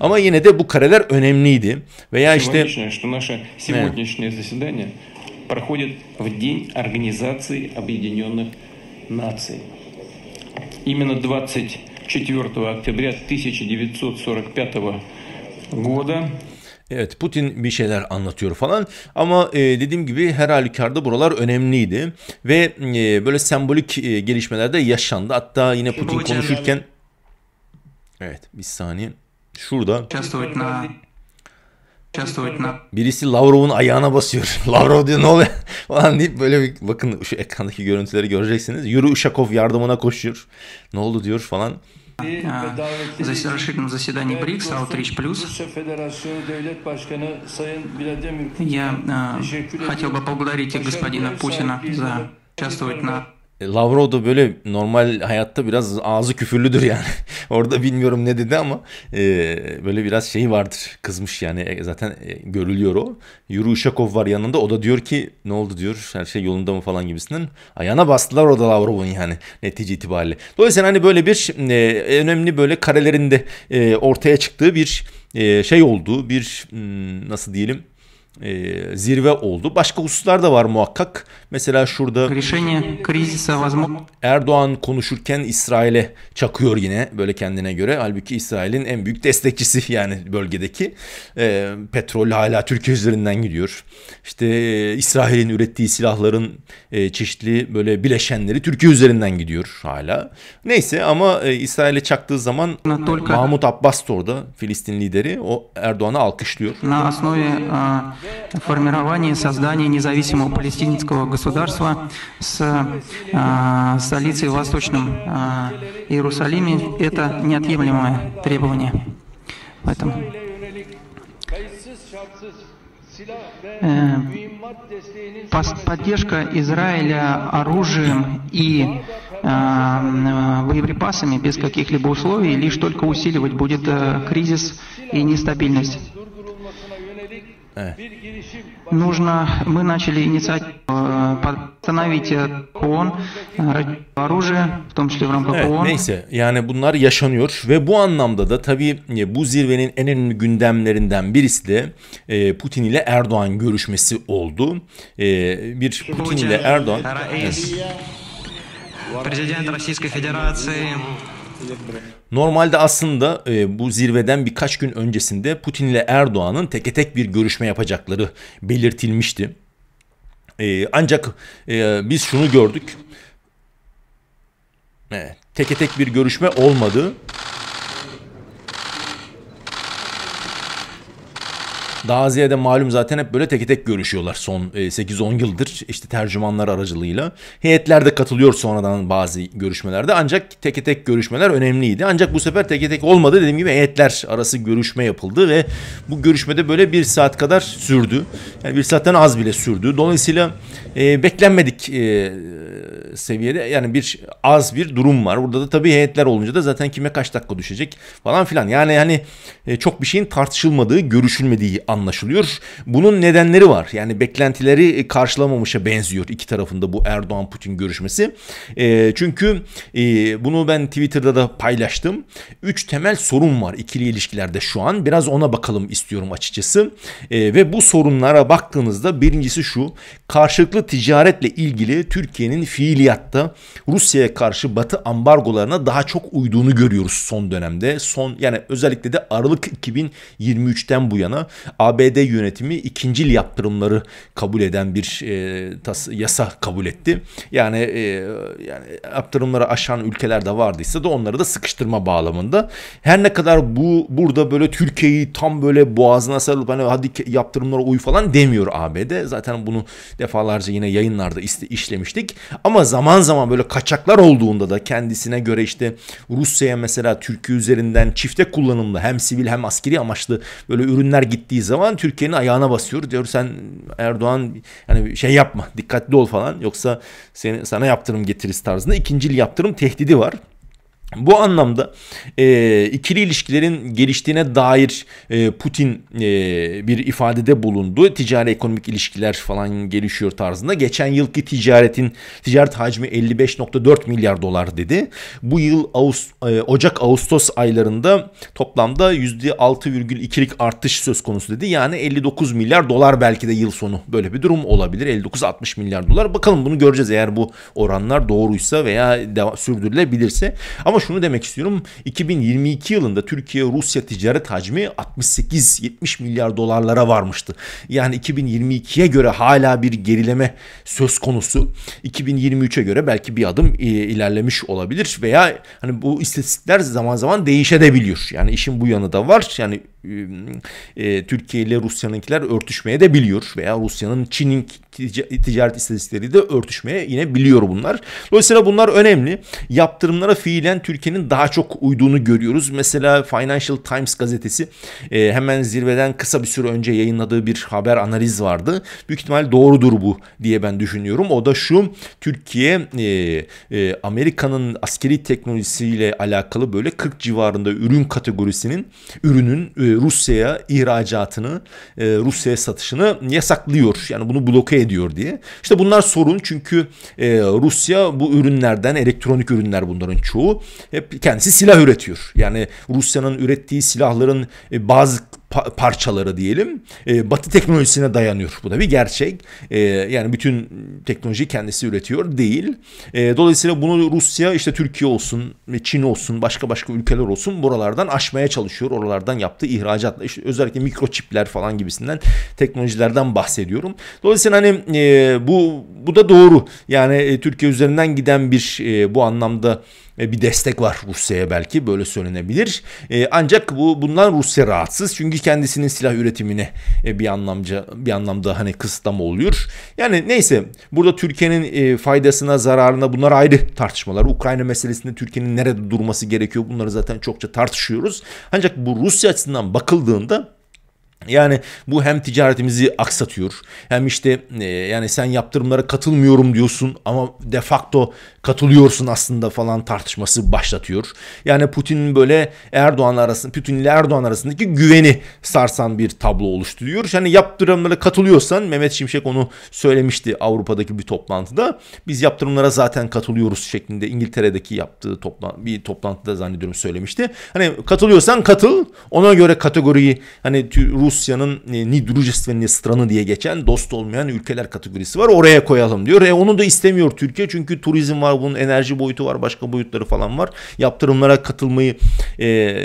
Ama yine de bu kareler önemliydi. Veya işte... что наше сегодняшнее заседание проходит в день Организации Объединенных Наций. Именно 24 октября 1945 года Evet Putin bir şeyler anlatıyor falan ama e, dediğim gibi her halükarda buralar önemliydi ve e, böyle sembolik e, gelişmeler de yaşandı. Hatta yine Putin konuşurken Evet bir saniye şurada Birisi Lavrov'un ayağına basıyor. Lavrov diyor ne oluyor falan deyip böyle bir bakın şu ekrandaki görüntüleri göreceksiniz. Yuri Uşakov yardımına koşuyor. Ne oldu diyor falan. Расширенном заседании БРИКС Outreach Plus я хотел бы поблагодарить господина Путина за участвовать на Lavrov da böyle normal hayatta biraz ağzı küfürlüdür yani. Orada bilmiyorum ne dedi ama e, böyle biraz şey vardır. Kızmış yani e, zaten e, görülüyor o. Yuri Uşakov var yanında o da diyor ki ne oldu diyor her şey yolunda mı falan gibisinden. Ayağına bastılar o da Lavrov'un yani netice itibariyle. Dolayısıyla hani böyle bir e, önemli böyle karelerinde e, ortaya çıktığı bir e, şey olduğu bir hmm, nasıl diyelim e, zirve oldu. Başka hususlar da var muhakkak. Mesela şurada Erdoğan konuşurken İsrail'e çakıyor yine böyle kendine göre. Halbuki İsrail'in en büyük destekçisi yani bölgedeki. E, petrol hala Türkiye üzerinden gidiyor. İşte e, İsrail'in ürettiği silahların e, çeşitli böyle bileşenleri Türkiye üzerinden gidiyor hala. Neyse ama e, İsrail'e çaktığı zaman Mahmut Abbas da orada Filistin lideri o Erdoğan'ı alkışlıyor. На основе Формирования создания независимого палестинского государства с э, столицей в Восточном э, Иерусалиме – это неотъемлемое требование. Поэтому э, поддержка Израиля оружием и э, боеприпасами без каких-либо условий лишь только усиливать будет э, кризис и нестабильность. Нужно, мы начали инициативу остановить ООН оружие, в том числе в рамках evet, Neyse yani bunlar yaşanıyor ve bu anlamda da tabii e, bu zirvenin en önemli gündemlerinden birisi de e, Putin ile Erdoğan görüşmesi oldu. E, bir Putin ile Erdoğan... Президент Российской Федерации Normalde aslında e, bu zirveden birkaç gün öncesinde Putin ile Erdoğan'ın teke tek bir görüşme yapacakları belirtilmişti. E, ancak e, biz şunu gördük. Evet, teke tek bir görüşme olmadı. Daha ziyade malum zaten hep böyle tek tek görüşüyorlar son 8-10 e, yıldır işte tercümanlar aracılığıyla. Heyetler de katılıyor sonradan bazı görüşmelerde ancak tek tek görüşmeler önemliydi. Ancak bu sefer tek tek olmadı dediğim gibi heyetler arası görüşme yapıldı ve bu görüşmede böyle bir saat kadar sürdü. Yani bir saatten az bile sürdü. Dolayısıyla e, beklenmedik e, seviyede yani bir az bir durum var. Burada da tabii heyetler olunca da zaten kime kaç dakika düşecek falan filan. Yani hani e, çok bir şeyin tartışılmadığı, görüşülmediği anlaşılıyor. Bunun nedenleri var. Yani beklentileri karşılamamışa benziyor iki tarafında bu Erdoğan-Putin görüşmesi. E, çünkü e, bunu ben Twitter'da da paylaştım. Üç temel sorun var ikili ilişkilerde şu an. Biraz ona bakalım istiyorum açıkçası. E, ve bu sorunlara baktığınızda birincisi şu. Karşılıklı ticaretle ilgili Türkiye'nin fiiliyatta Rusya'ya karşı Batı ambargolarına daha çok uyduğunu görüyoruz son dönemde. Son yani özellikle de Aralık 2023'ten bu yana ABD yönetimi ikincil yaptırımları kabul eden bir e, tas, yasa kabul etti. Yani e, yani yaptırımları aşan ülkeler de vardıysa da onları da sıkıştırma bağlamında. Her ne kadar bu burada böyle Türkiye'yi tam böyle boğazına sarılıp hani hadi yaptırımlara uy falan demiyor ABD. Zaten bunu defalarca yine yayınlarda işlemiştik. Ama zaman zaman böyle kaçaklar olduğunda da kendisine göre işte Rusya'ya mesela Türkiye üzerinden çifte kullanımlı hem sivil hem askeri amaçlı böyle ürünler gittiği zaman Türkiye'nin ayağına basıyor. Diyor sen Erdoğan yani şey yapma dikkatli ol falan yoksa seni, sana yaptırım getiririz tarzında ikincil yaptırım tehdidi var. Bu anlamda e, ikili ilişkilerin geliştiğine dair e, Putin e, bir ifadede bulundu. Ticari ekonomik ilişkiler falan gelişiyor tarzında. Geçen yılki ticaretin ticaret hacmi 55.4 milyar dolar dedi. Bu yıl Ağust e, Ocak-Ağustos aylarında toplamda %6,2'lik artış söz konusu dedi. Yani 59 milyar dolar belki de yıl sonu böyle bir durum olabilir. 59-60 milyar dolar. Bakalım bunu göreceğiz eğer bu oranlar doğruysa veya sürdürülebilirse. Ama şunu demek istiyorum. 2022 yılında Türkiye-Rusya ticaret hacmi 68-70 milyar dolarlara varmıştı. Yani 2022'ye göre hala bir gerileme söz konusu. 2023'e göre belki bir adım e, ilerlemiş olabilir veya hani bu istatistikler zaman zaman değişebiliyor. Yani işin bu yanı da var. Yani e, Türkiye ile Rusya'nınkiler örtüşmeye de biliyor veya Rusya'nın Çin'in ticaret istatistikleri de örtüşmeye yine biliyor bunlar. Dolayısıyla bunlar önemli. Yaptırımlara fiilen Türkiye'nin daha çok uyduğunu görüyoruz. Mesela Financial Times gazetesi e, hemen zirveden kısa bir süre önce yayınladığı bir haber analiz vardı. Büyük ihtimal doğrudur bu diye ben düşünüyorum. O da şu Türkiye e, e, Amerika'nın askeri teknolojisiyle alakalı böyle 40 civarında ürün kategorisinin ürünün e, Rusya'ya ihracatını, e, Rusya'ya satışını yasaklıyor. Yani bunu bloke ediyor diye. İşte bunlar sorun çünkü e, Rusya bu ürünlerden elektronik ürünler bunların çoğu hep kendisi silah üretiyor. Yani Rusya'nın ürettiği silahların e, bazı parçaları diyelim e, Batı teknolojisine dayanıyor. Bu da bir gerçek. E, yani bütün teknoloji kendisi üretiyor değil. E, dolayısıyla bunu Rusya işte Türkiye olsun, Çin olsun, başka başka ülkeler olsun buralardan aşmaya çalışıyor. Oralardan yaptığı ihracatla işte özellikle mikroçipler falan gibisinden teknolojilerden bahsediyorum. Dolayısıyla hani e, bu bu da doğru. Yani e, Türkiye üzerinden giden bir e, bu anlamda e, bir destek var Rusya'ya belki böyle söylenebilir. E, ancak bu bundan Rusya rahatsız çünkü kendisinin silah üretimine e, bir anlamca bir anlamda hani kısıtlama oluyor. Yani neyse burada Türkiye'nin faydasına zararına bunlar ayrı tartışmalar. Ukrayna meselesinde Türkiye'nin nerede durması gerekiyor bunları zaten çokça tartışıyoruz. Ancak bu Rusya açısından bakıldığında yani bu hem ticaretimizi aksatıyor hem işte e, yani sen yaptırımlara katılmıyorum diyorsun ama de facto katılıyorsun aslında falan tartışması başlatıyor. Yani Putin'in böyle Erdoğan arasında Putin ile Erdoğan arasındaki güveni sarsan bir tablo oluşturuyor. Yani yaptırımlara katılıyorsan Mehmet Şimşek onu söylemişti Avrupa'daki bir toplantıda. Biz yaptırımlara zaten katılıyoruz şeklinde İngiltere'deki yaptığı toplan bir toplantıda zannediyorum söylemişti. Hani katılıyorsan katıl. Ona göre kategoriyi hani Rusya'nın e, Nistran'ı diye geçen dost olmayan ülkeler kategorisi var. Oraya koyalım diyor. E onu da istemiyor Türkiye çünkü turizm var bunun enerji boyutu var, başka boyutları falan var. Yaptırımlara katılmayı e,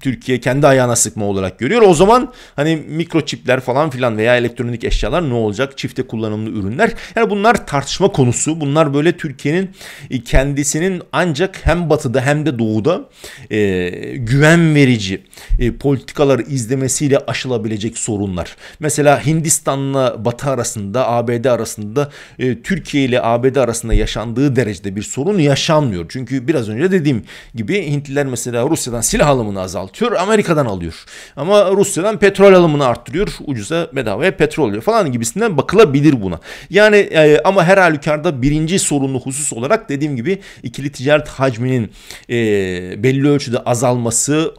Türkiye kendi ayağına sıkma olarak görüyor. O zaman hani mikroçipler falan filan veya elektronik eşyalar ne olacak? Çifte kullanımlı ürünler. Yani bunlar tartışma konusu. Bunlar böyle Türkiye'nin e, kendisinin ancak hem batıda hem de doğuda e, güven verici e, politikalar izlemesiyle aşılabilecek sorunlar. Mesela Hindistan'la Batı arasında, ABD arasında, e, Türkiye ile ABD arasında yaşandığı derece derecede bir sorun yaşanmıyor. Çünkü biraz önce dediğim gibi Hintliler mesela Rusya'dan silah alımını azaltıyor, Amerika'dan alıyor. Ama Rusya'dan petrol alımını arttırıyor, ucuza bedavaya petrol alıyor falan gibisinden bakılabilir buna. Yani e, ama her halükarda birinci sorunlu husus olarak dediğim gibi ikili ticaret hacminin e, belli ölçüde azalması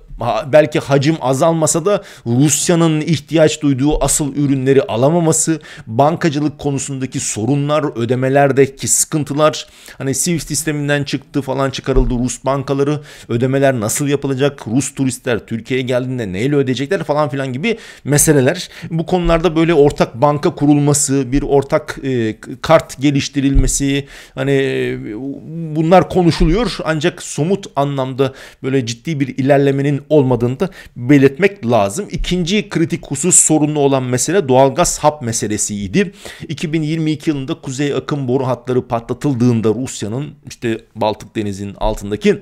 belki hacim azalmasa da Rusya'nın ihtiyaç duyduğu asıl ürünleri alamaması, bankacılık konusundaki sorunlar, ödemelerdeki sıkıntılar, hani SWIFT sisteminden çıktı falan çıkarıldı Rus bankaları, ödemeler nasıl yapılacak, Rus turistler Türkiye'ye geldiğinde neyle ödeyecekler falan filan gibi meseleler. Bu konularda böyle ortak banka kurulması, bir ortak e, kart geliştirilmesi, hani e, bunlar konuşuluyor ancak somut anlamda böyle ciddi bir ilerlemenin olmadığını da belirtmek lazım. İkinci kritik husus sorunlu olan mesele doğalgaz hap meselesiydi. 2022 yılında kuzey akım boru hatları patlatıldığında Rusya'nın işte Baltık Denizi'nin altındaki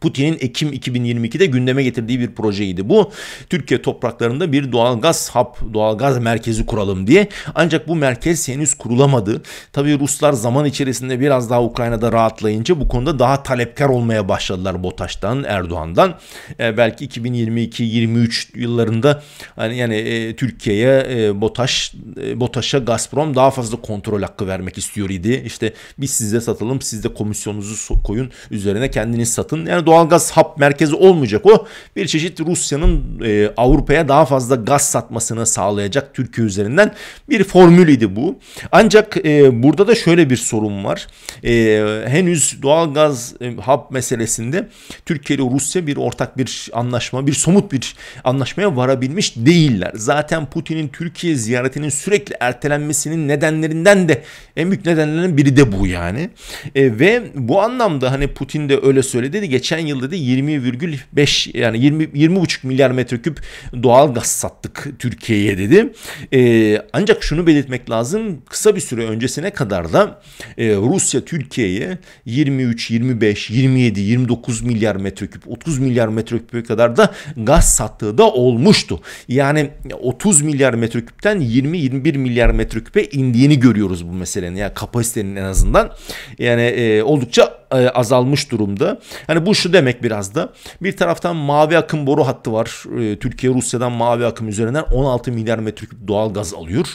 Putin'in Ekim 2022'de gündeme getirdiği bir projeydi bu. Türkiye topraklarında bir doğalgaz hap, doğalgaz merkezi kuralım diye. Ancak bu merkez henüz kurulamadı. Tabii Ruslar zaman içerisinde biraz daha Ukrayna'da rahatlayınca bu konuda daha talepkar olmaya başladılar BOTAŞ'tan, Erdoğan'dan. E, belki 2022-23 yıllarında hani yani e, Türkiye'ye e, BOTAŞ e, BOTAŞ'a Gazprom daha fazla kontrol hakkı vermek istiyor idi. İşte biz size satalım, siz de komisyonunuzu koyun, üzerine kendiniz satın. Yani doğalgaz hap merkezi olmayacak o. Bir çeşit Rusya'nın e, Avrupa'ya daha fazla gaz satmasını sağlayacak Türkiye üzerinden bir formülüydü bu. Ancak e, burada da şöyle bir sorun var. E, henüz doğalgaz e, hap meselesinde Türkiye ile Rusya bir ortak bir anlaşma, bir somut bir anlaşmaya varabilmiş değiller. Zaten Putin'in Türkiye ziyaretinin sürekli ertelenmesinin nedenlerinden de en büyük nedenlerinin biri de bu yani. E, ve bu anlamda hani Putin de öyle söyledi. Geçen geçen yıl dedi 20,5 yani 20 20,5 milyar metreküp doğal gaz sattık Türkiye'ye dedi. E, ancak şunu belirtmek lazım. Kısa bir süre öncesine kadar da e, Rusya Türkiye'ye 23, 25, 27, 29 milyar metreküp, 30 milyar metreküpe kadar da gaz sattığı da olmuştu. Yani 30 milyar metreküpten 20-21 milyar metreküpe indiğini görüyoruz bu meselenin. Yani kapasitenin en azından. Yani e, oldukça e, azalmış durumda. Hani bu şu demek biraz da. Bir taraftan mavi akım boru hattı var. E, Türkiye Rusya'dan mavi akım üzerinden 16 milyar metreküp doğal gaz alıyor.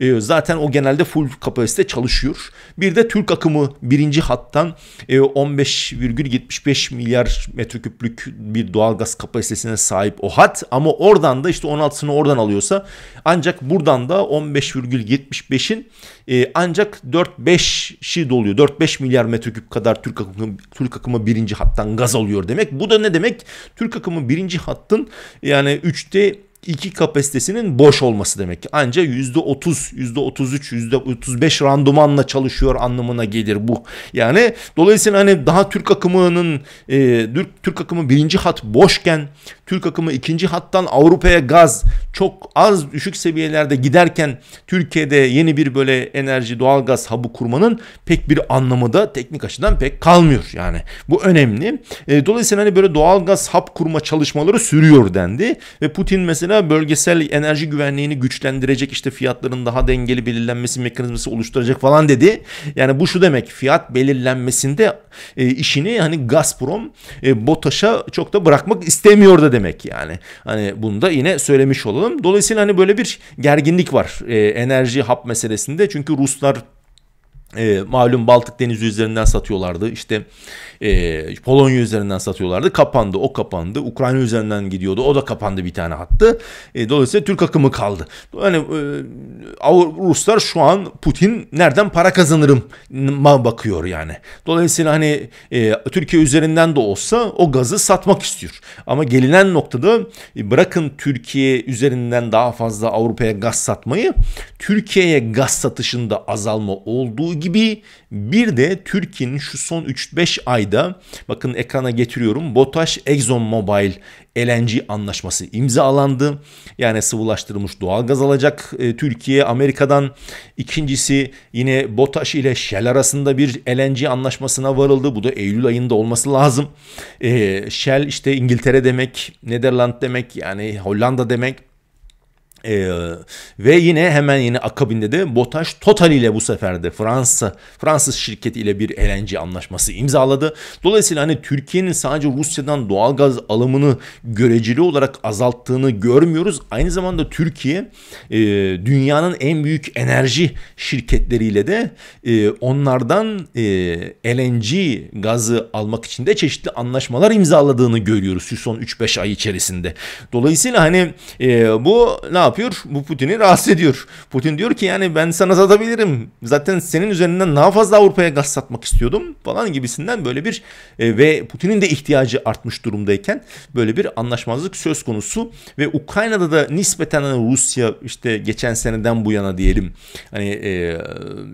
E, zaten o genelde full kapasite çalışıyor. Bir de Türk akımı birinci hattan e, 15,75 milyar metreküplük bir doğal gaz kapasitesine sahip o hat ama oradan da işte 16'sını oradan alıyorsa ancak buradan da 15,75'in e, ancak 4-5'i doluyor. 4-5 milyar metreküp kadar Türk akımı, Türk akımı birinci hattan gaz alıyor demek. Bu da ne demek? Türk akımı birinci hattın yani 3'te iki kapasitesinin boş olması demek. Ancak yüzde otuz, yüzde otuz üç, yüzde otuz beş randımanla çalışıyor anlamına gelir bu. Yani dolayısıyla hani daha Türk akımının e, Türk, Türk akımı birinci hat boşken Türk akımı ikinci hattan Avrupa'ya gaz çok az düşük seviyelerde giderken Türkiye'de yeni bir böyle enerji doğal gaz hub'ı kurmanın pek bir anlamı da teknik açıdan pek kalmıyor yani. Bu önemli. E, dolayısıyla hani böyle doğal gaz hub kurma çalışmaları sürüyor dendi ve Putin mesela bölgesel enerji güvenliğini güçlendirecek işte fiyatların daha dengeli belirlenmesi mekanizması oluşturacak falan dedi. Yani bu şu demek fiyat belirlenmesinde e, işini hani Gazprom e, BOTAŞ'a çok da bırakmak istemiyor da demek yani. Hani bunu da yine söylemiş olalım. Dolayısıyla hani böyle bir gerginlik var e, enerji hap meselesinde. Çünkü Ruslar e, malum Baltık Denizi üzerinden satıyorlardı. İşte e, Polonya üzerinden satıyorlardı. Kapandı. O kapandı. Ukrayna üzerinden gidiyordu. O da kapandı bir tane hattı. E, dolayısıyla Türk akımı kaldı. Yani e, Ruslar şu an Putin nereden para kazanırım ma bakıyor yani. Dolayısıyla hani e, Türkiye üzerinden de olsa o gazı satmak istiyor. Ama gelinen noktada e, bırakın Türkiye üzerinden daha fazla Avrupa'ya gaz satmayı Türkiye'ye gaz satışında azalma olduğu gibi bir de Türkiye'nin şu son 3-5 ayda bakın ekrana getiriyorum BOTAŞ Exxon Mobil LNG anlaşması imzalandı. Yani sıvılaştırılmış doğal gaz alacak e, Türkiye Amerika'dan. İkincisi yine BOTAŞ ile Shell arasında bir LNG anlaşmasına varıldı. Bu da Eylül ayında olması lazım. E, Shell işte İngiltere demek, Nederland demek yani Hollanda demek. Ee, ve yine hemen yine akabinde de BOTAŞ Total ile bu sefer de Fransa Fransız şirketi ile bir LNG anlaşması imzaladı. Dolayısıyla hani Türkiye'nin sadece Rusya'dan doğal gaz alımını göreceli olarak azalttığını görmüyoruz. Aynı zamanda Türkiye e, dünyanın en büyük enerji şirketleriyle de e, onlardan e, LNG gazı almak için de çeşitli anlaşmalar imzaladığını görüyoruz şu son 3-5 ay içerisinde. Dolayısıyla hani e, bu ne yapıyor? Yapıyor? Bu Putin'i rahatsız ediyor. Putin diyor ki yani ben sana satabilirim. Zaten senin üzerinden daha fazla Avrupa'ya gaz satmak istiyordum falan gibisinden böyle bir e, ve Putin'in de ihtiyacı artmış durumdayken böyle bir anlaşmazlık söz konusu ve Ukrayna'da da nispeten hani Rusya işte geçen seneden bu yana diyelim hani e,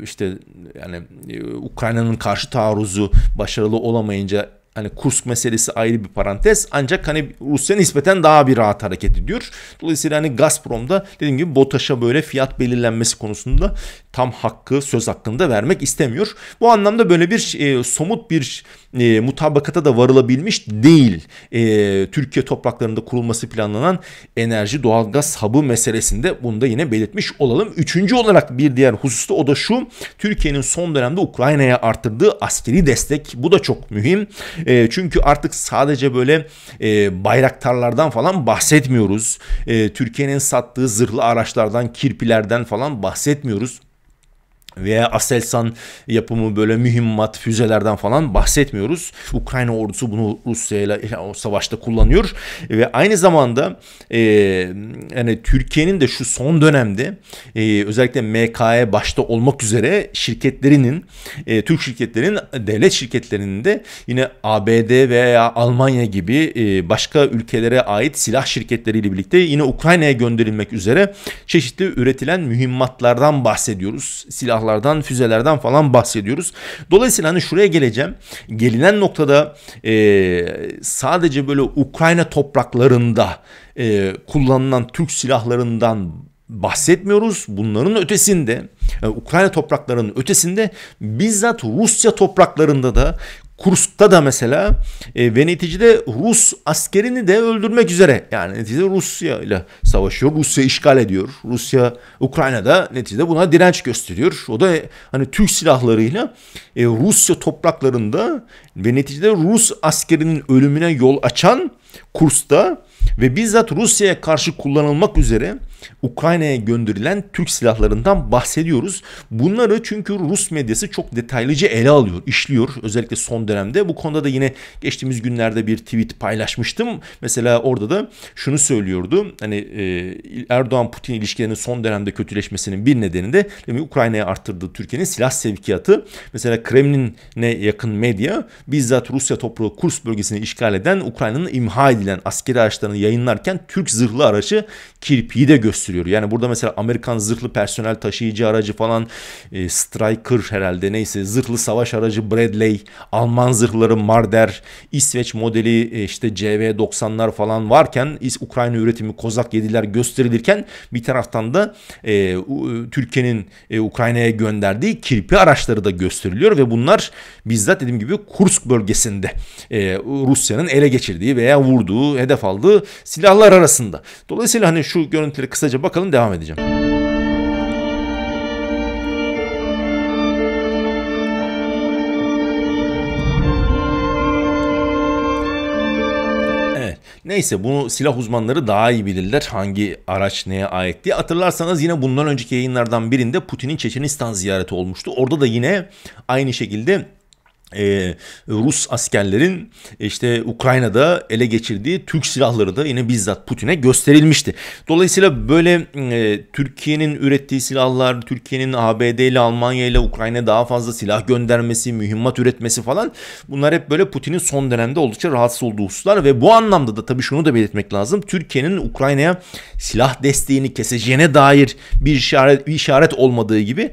işte yani e, Ukrayna'nın karşı taarruzu başarılı olamayınca hani Kursk meselesi ayrı bir parantez ancak hani Rusya nispeten daha bir rahat hareket ediyor. Dolayısıyla hani Gazprom'da dediğim gibi BOTAŞ'a böyle fiyat belirlenmesi konusunda tam hakkı söz hakkında vermek istemiyor. Bu anlamda böyle bir e, somut bir e, mutabakata da varılabilmiş değil. E, Türkiye topraklarında kurulması planlanan enerji doğalgaz hub'ı meselesinde bunu da yine belirtmiş olalım. Üçüncü olarak bir diğer hususta o da şu. Türkiye'nin son dönemde Ukrayna'ya arttırdığı askeri destek. Bu da çok mühim. E, çünkü artık sadece böyle e, bayraktarlardan falan bahsetmiyoruz. E, Türkiye'nin sattığı zırhlı araçlardan, kirpilerden falan bahsetmiyoruz veya Aselsan yapımı böyle mühimmat füzelerden falan bahsetmiyoruz. Ukrayna ordusu bunu Rusya ile o savaşta kullanıyor ve aynı zamanda e, yani Türkiye'nin de şu son dönemde e, özellikle MKE başta olmak üzere şirketlerinin e, Türk şirketlerinin devlet şirketlerinin de yine ABD veya Almanya gibi e, başka ülkelere ait silah şirketleriyle birlikte yine Ukrayna'ya gönderilmek üzere çeşitli üretilen mühimmatlardan bahsediyoruz. Silah silahlardan, füzelerden falan bahsediyoruz. Dolayısıyla hani şuraya geleceğim. Gelinen noktada e, sadece böyle Ukrayna topraklarında e, kullanılan Türk silahlarından bahsetmiyoruz. Bunların ötesinde, e, Ukrayna topraklarının ötesinde bizzat Rusya topraklarında da Kursk'ta da mesela e, ve neticede Rus askerini de öldürmek üzere. Yani neticede Rusya ile savaşıyor. Rusya işgal ediyor. Rusya Ukrayna'da neticede buna direnç gösteriyor. O da hani Türk silahlarıyla e, Rusya topraklarında ve neticede Rus askerinin ölümüne yol açan Kursk'ta ve bizzat Rusya'ya karşı kullanılmak üzere Ukrayna'ya gönderilen Türk silahlarından bahsediyoruz. Bunları çünkü Rus medyası çok detaylıca ele alıyor, işliyor. Özellikle son dönemde. Bu konuda da yine geçtiğimiz günlerde bir tweet paylaşmıştım. Mesela orada da şunu söylüyordu. Hani e, Erdoğan-Putin ilişkilerinin son dönemde kötüleşmesinin bir nedeni de Ukrayna'ya arttırdığı Türkiye'nin silah sevkiyatı. Mesela Kremlin'e yakın medya bizzat Rusya toprağı Kurs bölgesini işgal eden Ukrayna'nın imha edilen askeri araçlarını yayınlarken Türk zırhlı aracı kirpiyi de gösteriyor. Yani burada mesela Amerikan zırhlı personel taşıyıcı aracı falan e, Striker herhalde neyse zırhlı savaş aracı Bradley, Alman zırhları Marder, İsveç modeli e, işte CV-90'lar falan varken Ukrayna üretimi Kozak 7'ler gösterilirken bir taraftan da e, Türkiye'nin e, Ukrayna'ya gönderdiği kirpi araçları da gösteriliyor ve bunlar bizzat dediğim gibi Kursk bölgesinde e, Rusya'nın ele geçirdiği veya vurduğu, hedef aldığı silahlar arasında. Dolayısıyla hani şu görüntüleri kısaca bakalım devam edeceğim. Neyse bunu silah uzmanları daha iyi bilirler hangi araç neye ait diye. Hatırlarsanız yine bundan önceki yayınlardan birinde Putin'in Çeçenistan ziyareti olmuştu. Orada da yine aynı şekilde ee, Rus askerlerin işte Ukrayna'da ele geçirdiği Türk silahları da yine bizzat Putin'e gösterilmişti. Dolayısıyla böyle e, Türkiye'nin ürettiği silahlar, Türkiye'nin ABD ile Almanya ile Ukrayna'ya daha fazla silah göndermesi, mühimmat üretmesi falan bunlar hep böyle Putin'in son dönemde oldukça rahatsız olduğu hususlar ve bu anlamda da tabii şunu da belirtmek lazım. Türkiye'nin Ukrayna'ya silah desteğini keseceğine dair bir işaret, bir işaret olmadığı gibi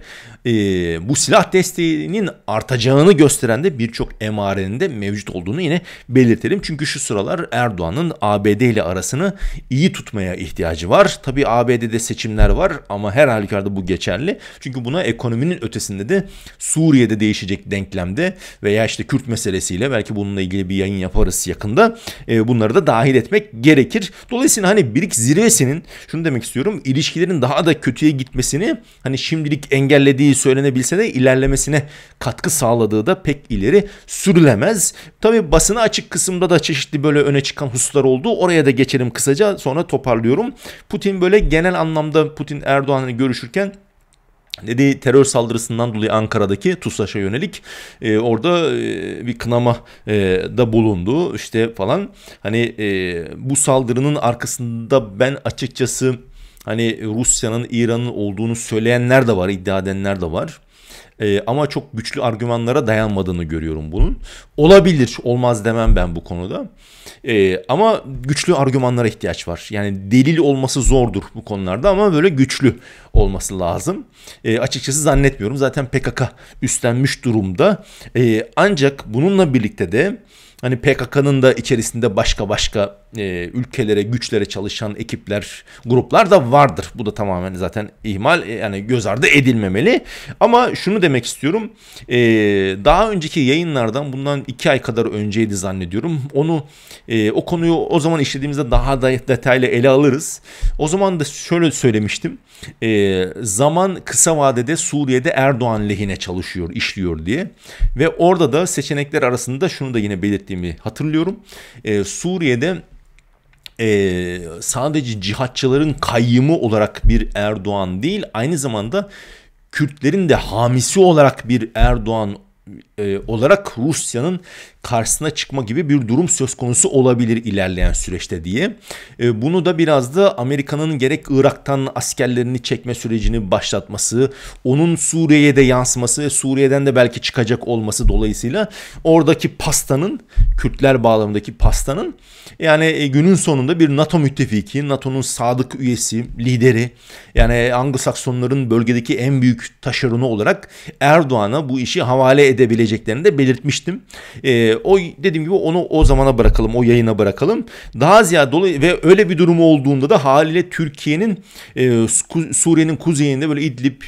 e, bu silah desteğinin artacağını gösteren de birçok emarenin de mevcut olduğunu yine belirtelim. Çünkü şu sıralar Erdoğan'ın ABD ile arasını iyi tutmaya ihtiyacı var. Tabii ABD'de seçimler var ama her halükarda bu geçerli. Çünkü buna ekonominin ötesinde de Suriye'de değişecek denklemde veya işte Kürt meselesiyle belki bununla ilgili bir yayın yaparız yakında. E, bunları da dahil etmek gerekir. Dolayısıyla hani BRICS zirvesinin şunu demek istiyorum ilişkilerin daha da kötüye gitmesini hani şimdilik engellediği söylenebilse de ilerlemesine katkı sağladığı da pek ileri sürülemez. Tabi basına açık kısımda da çeşitli böyle öne çıkan hususlar oldu. Oraya da geçelim kısaca sonra toparlıyorum. Putin böyle genel anlamda Putin Erdoğan'la görüşürken dediği terör saldırısından dolayı Ankara'daki TUSAŞ'a yönelik e, orada e, bir kınama e, da bulundu işte falan hani e, bu saldırının arkasında ben açıkçası hani Rusya'nın İran'ın olduğunu söyleyenler de var, iddia edenler de var. Ee, ama çok güçlü argümanlara dayanmadığını görüyorum bunun. Olabilir, olmaz demem ben bu konuda. Ee, ama güçlü argümanlara ihtiyaç var. Yani delil olması zordur bu konularda ama böyle güçlü olması lazım. Ee, açıkçası zannetmiyorum. Zaten PKK üstlenmiş durumda. Ee, ancak bununla birlikte de Hani PKK'nın da içerisinde başka başka e, ülkelere, güçlere çalışan ekipler, gruplar da vardır. Bu da tamamen zaten ihmal e, yani göz ardı edilmemeli. Ama şunu demek istiyorum. E, daha önceki yayınlardan bundan iki ay kadar önceydi zannediyorum. Onu e, o konuyu o zaman işlediğimizde daha da detaylı ele alırız. O zaman da şöyle söylemiştim. E, zaman kısa vadede Suriye'de Erdoğan lehine çalışıyor, işliyor diye. Ve orada da seçenekler arasında şunu da yine belirttiğimi hatırlıyorum. E, Suriye'de e, sadece cihatçıların kayyımı olarak bir Erdoğan değil aynı zamanda Kürtlerin de hamisi olarak bir Erdoğan e, olarak Rusya'nın karşısına çıkma gibi bir durum söz konusu olabilir ilerleyen süreçte diye. E, bunu da biraz da Amerika'nın gerek Irak'tan askerlerini çekme sürecini başlatması, onun Suriye'ye de yansıması Suriye'den de belki çıkacak olması dolayısıyla oradaki pastanın, Kürtler bağlamındaki pastanın yani e, günün sonunda bir NATO müttefiki, NATO'nun sadık üyesi, lideri yani Anglo-Saksonların bölgedeki en büyük taşeronu olarak Erdoğan'a bu işi havale edebileceklerini de belirtmiştim. E, o dediğim gibi onu o zamana bırakalım, o yayına bırakalım. Daha ziyade dolayı ve öyle bir durum olduğunda da haliyle Türkiye'nin e, Suriye'nin kuzeyinde böyle İdlib,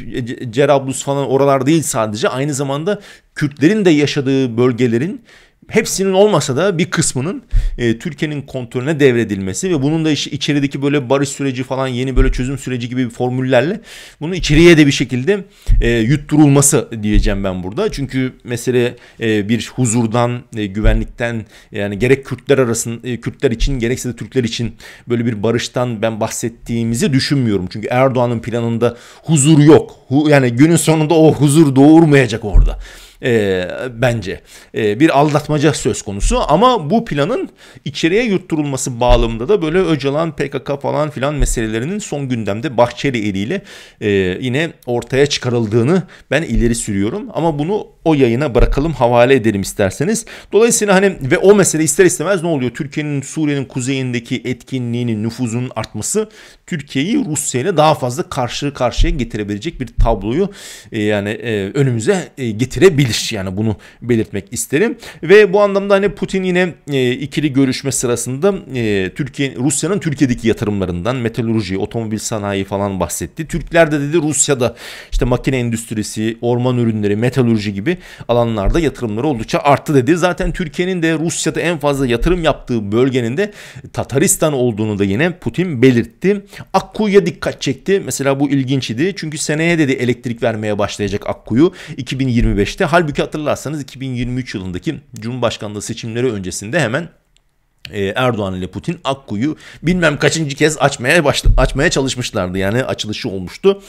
Cerablus falan oralar değil sadece aynı zamanda Kürtlerin de yaşadığı bölgelerin hepsinin olmasa da bir kısmının e, Türkiye'nin kontrolüne devredilmesi ve bunun da işte içerideki böyle barış süreci falan yeni böyle çözüm süreci gibi formüllerle bunun içeriye de bir şekilde e, yutturulması diyeceğim ben burada. Çünkü mesele e, bir huzurdan, e, güvenlikten yani gerek Kürtler arasında e, Kürtler için gerekse de Türkler için böyle bir barıştan ben bahsettiğimizi düşünmüyorum. Çünkü Erdoğan'ın planında huzur yok. Hu, yani günün sonunda o huzur doğurmayacak orada e, bence. E, bir aldatmaca söz konusu ama bu planın içeriye yutturulması bağlamında da böyle Öcalan, PKK falan filan meselelerinin son gündemde Bahçeli eliyle e, yine ortaya çıkarıldığını ben ileri sürüyorum. Ama bunu o yayına bırakalım havale edelim isterseniz. Dolayısıyla hani ve o mesele ister istemez ne oluyor? Türkiye'nin Suriye'nin kuzeyindeki etkinliğinin, nüfuzunun artması Türkiye'yi Rusya ile daha fazla karşı karşıya getirebilecek bir tabloyu e, yani e, önümüze e, getirebilir. Yani bunu belirtmek isterim. Ve bu anlamda hani Putin yine e, ikili görüşme sırasında e, Türkiye Rusya'nın Türkiye'deki yatırımlarından metalurji, otomobil sanayi falan bahsetti. Türkler de dedi Rusya'da işte makine endüstrisi, orman ürünleri, metalurji gibi alanlarda yatırımları oldukça arttı dedi. Zaten Türkiye'nin de Rusya'da en fazla yatırım yaptığı bölgenin de Tataristan olduğunu da yine Putin belirtti. Akkuyu'ya dikkat çekti. Mesela bu ilginç idi. Çünkü seneye dedi elektrik vermeye başlayacak Akkuyu 2025'te. Halbuki hatırlarsanız 2023 yılındaki Cumhurbaşkanlığı seçimleri öncesinde hemen ee, Erdoğan ile Putin Akkuyu bilmem kaçıncı kez açmaya başla, açmaya çalışmışlardı. Yani açılışı olmuştu.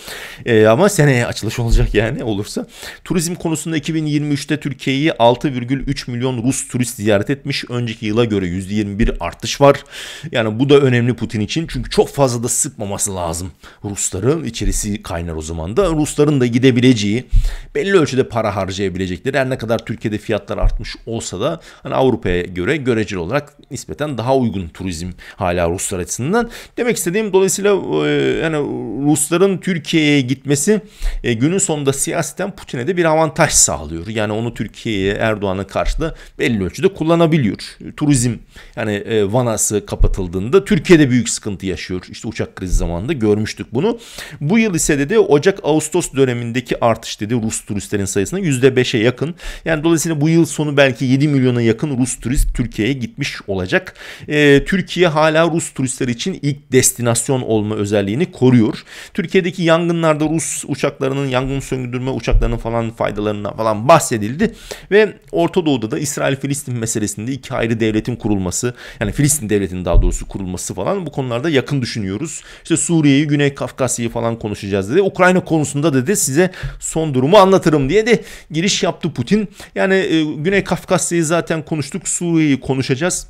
Ee, ama seneye açılış olacak yani olursa. Turizm konusunda 2023'te Türkiye'yi 6,3 milyon Rus turist ziyaret etmiş. Önceki yıla göre %21 artış var. Yani bu da önemli Putin için. Çünkü çok fazla da sıkmaması lazım Rusları. İçerisi kaynar o zaman da. Rusların da gidebileceği, belli ölçüde para harcayabilecekleri her ne kadar Türkiye'de fiyatlar artmış olsa da hani Avrupa'ya göre göreceli olarak nispeten daha uygun turizm hala Ruslar açısından. Demek istediğim dolayısıyla e, yani Rusların Türkiye'ye gitmesi e, günün sonunda siyaseten Putin'e de bir avantaj sağlıyor. Yani onu Türkiye'ye Erdoğan'ın karşıda belli ölçüde kullanabiliyor. Turizm yani e, vanası kapatıldığında Türkiye'de büyük sıkıntı yaşıyor. İşte uçak krizi zamanında görmüştük bunu. Bu yıl ise dedi Ocak-Ağustos dönemindeki artış dedi Rus turistlerin sayısına %5'e yakın. Yani dolayısıyla bu yıl sonu belki 7 milyona yakın Rus turist Türkiye'ye gitmiş olacak olacak. E, Türkiye hala Rus turistler için ilk destinasyon olma özelliğini koruyor. Türkiye'deki yangınlarda Rus uçaklarının yangın söndürme uçaklarının falan faydalarından falan bahsedildi ve Orta Doğu'da da İsrail-Filistin meselesinde iki ayrı devletin kurulması yani Filistin devletinin daha doğrusu kurulması falan bu konularda yakın düşünüyoruz. İşte Suriye'yi, Güney Kafkasya'yı falan konuşacağız dedi. Ukrayna konusunda dedi size son durumu anlatırım diye de giriş yaptı Putin. Yani e, Güney Kafkasya'yı zaten konuştuk. Suriye'yi konuşacağız.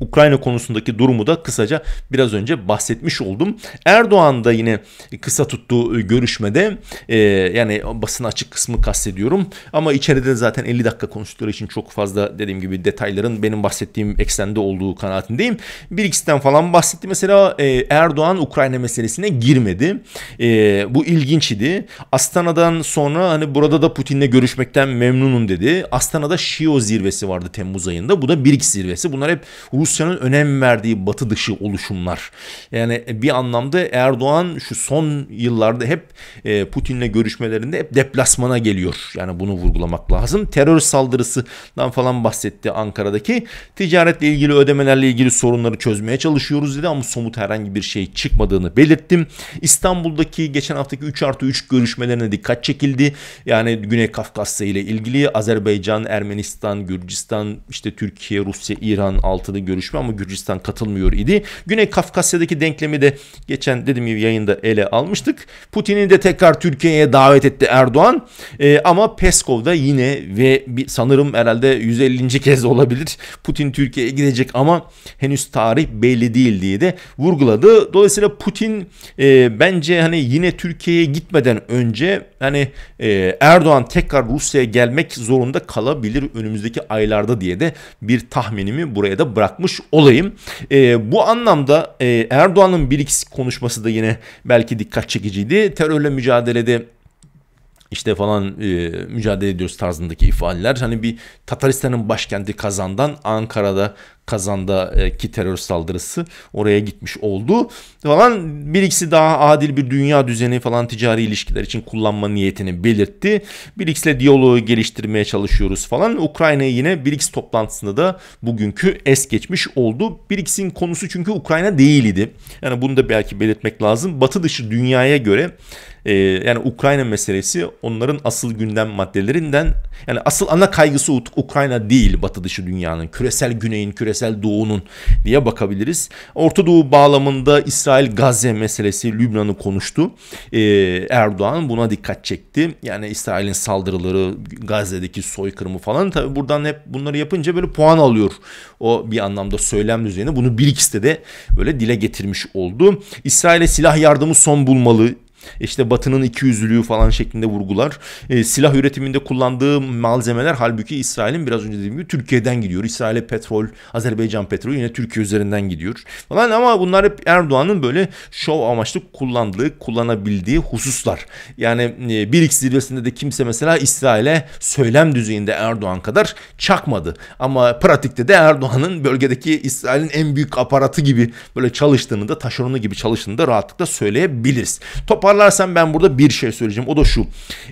Ukrayna konusundaki durumu da kısaca biraz önce bahsetmiş oldum. Erdoğan da yine kısa tuttuğu görüşmede e, yani basın açık kısmı kastediyorum ama içeride zaten 50 dakika konuştukları için çok fazla dediğim gibi detayların benim bahsettiğim eksende olduğu kanaatindeyim. Bir ikisinden falan bahsetti. Mesela e, Erdoğan Ukrayna meselesine girmedi. E, bu ilginç idi. Astana'dan sonra hani burada da Putin'le görüşmekten memnunum dedi. Astana'da Şio zirvesi vardı Temmuz ayında. Bu da BRICS zirvesi. Bunlar hep Rusya'nın önem verdiği batı dışı oluşumlar. Yani bir anlamda Erdoğan şu son yıllarda hep e, Putin'le görüşmelerinde hep deplasmana geliyor. Yani bunu vurgulamak lazım. Terör saldırısından falan bahsetti Ankara'daki. Ticaretle ilgili ödemelerle ilgili sorunları çözmeye çalışıyoruz dedi ama somut herhangi bir şey çıkmadığını belirttim. İstanbul'daki geçen haftaki 3 artı 3 görüşmelerine dikkat çekildi. Yani Güney Kafkasya ile ilgili Azerbaycan, Ermenistan, Gürcistan, işte Türkiye, Rusya, İran altılı görüşme ama Gürcistan katılmıyor idi. Güney Kafkasya'daki denklemi de geçen dediğim gibi yayında ele almıştık. Putin'i de tekrar Türkiye'ye davet etti Erdoğan. E, ama Peskov da yine ve bir, sanırım herhalde 150. kez olabilir. Putin Türkiye'ye gidecek ama henüz tarih belli değil diye de vurguladı. Dolayısıyla Putin e, bence hani yine Türkiye'ye gitmeden önce hani e, Erdoğan tekrar Rusya'ya gelmek zorunda kalabilir önümüzdeki aylarda diye de bir tahminimi buraya da bırak bırakmış olayım. E, bu anlamda e, Erdoğan'ın bir iki konuşması da yine belki dikkat çekiciydi. Terörle mücadelede işte falan e, mücadele ediyoruz tarzındaki ifadeler. Hani bir Tataristan'ın başkenti Kazan'dan Ankara'da Kazan'daki terör saldırısı oraya gitmiş oldu falan. Bir ikisi daha adil bir dünya düzeni falan ticari ilişkiler için kullanma niyetini belirtti. BRICS'le diyaloğu geliştirmeye çalışıyoruz falan. Ukrayna'yı yine BRICS toplantısında da bugünkü es geçmiş oldu. BRICS'in konusu çünkü Ukrayna değildi. Yani bunu da belki belirtmek lazım. Batı dışı dünyaya göre e, yani Ukrayna meselesi onların asıl gündem maddelerinden yani asıl ana kaygısı Ukrayna değil Batı dışı dünyanın küresel güneyin küresel doğunun diye bakabiliriz. Orta Doğu bağlamında İsrail Gazze meselesi Lübnan'ı konuştu. E, Erdoğan buna dikkat çekti. Yani İsrail'in saldırıları Gazze'deki soykırımı falan tabi buradan hep bunları yapınca böyle puan alıyor. O bir anlamda söylem düzeyinde bunu bir ikisi de böyle dile getirmiş oldu. İsrail'e silah yardımı son bulmalı işte Batı'nın iki yüzlülüğü falan şeklinde vurgular. E, silah üretiminde kullandığı malzemeler halbuki İsrail'in biraz önce dediğim gibi Türkiye'den gidiyor. İsrail'e petrol, Azerbaycan petrolü yine Türkiye üzerinden gidiyor falan ama bunlar hep Erdoğan'ın böyle şov amaçlı kullandığı, kullanabildiği hususlar. Yani e, x zirvesinde de kimse mesela İsrail'e söylem düzeyinde Erdoğan kadar çakmadı. Ama pratikte de Erdoğan'ın bölgedeki İsrail'in en büyük aparatı gibi böyle çalıştığını da taşeronu gibi çalıştığını da rahatlıkla söyleyebiliriz. Topar Toparlarsam ben burada bir şey söyleyeceğim. O da şu.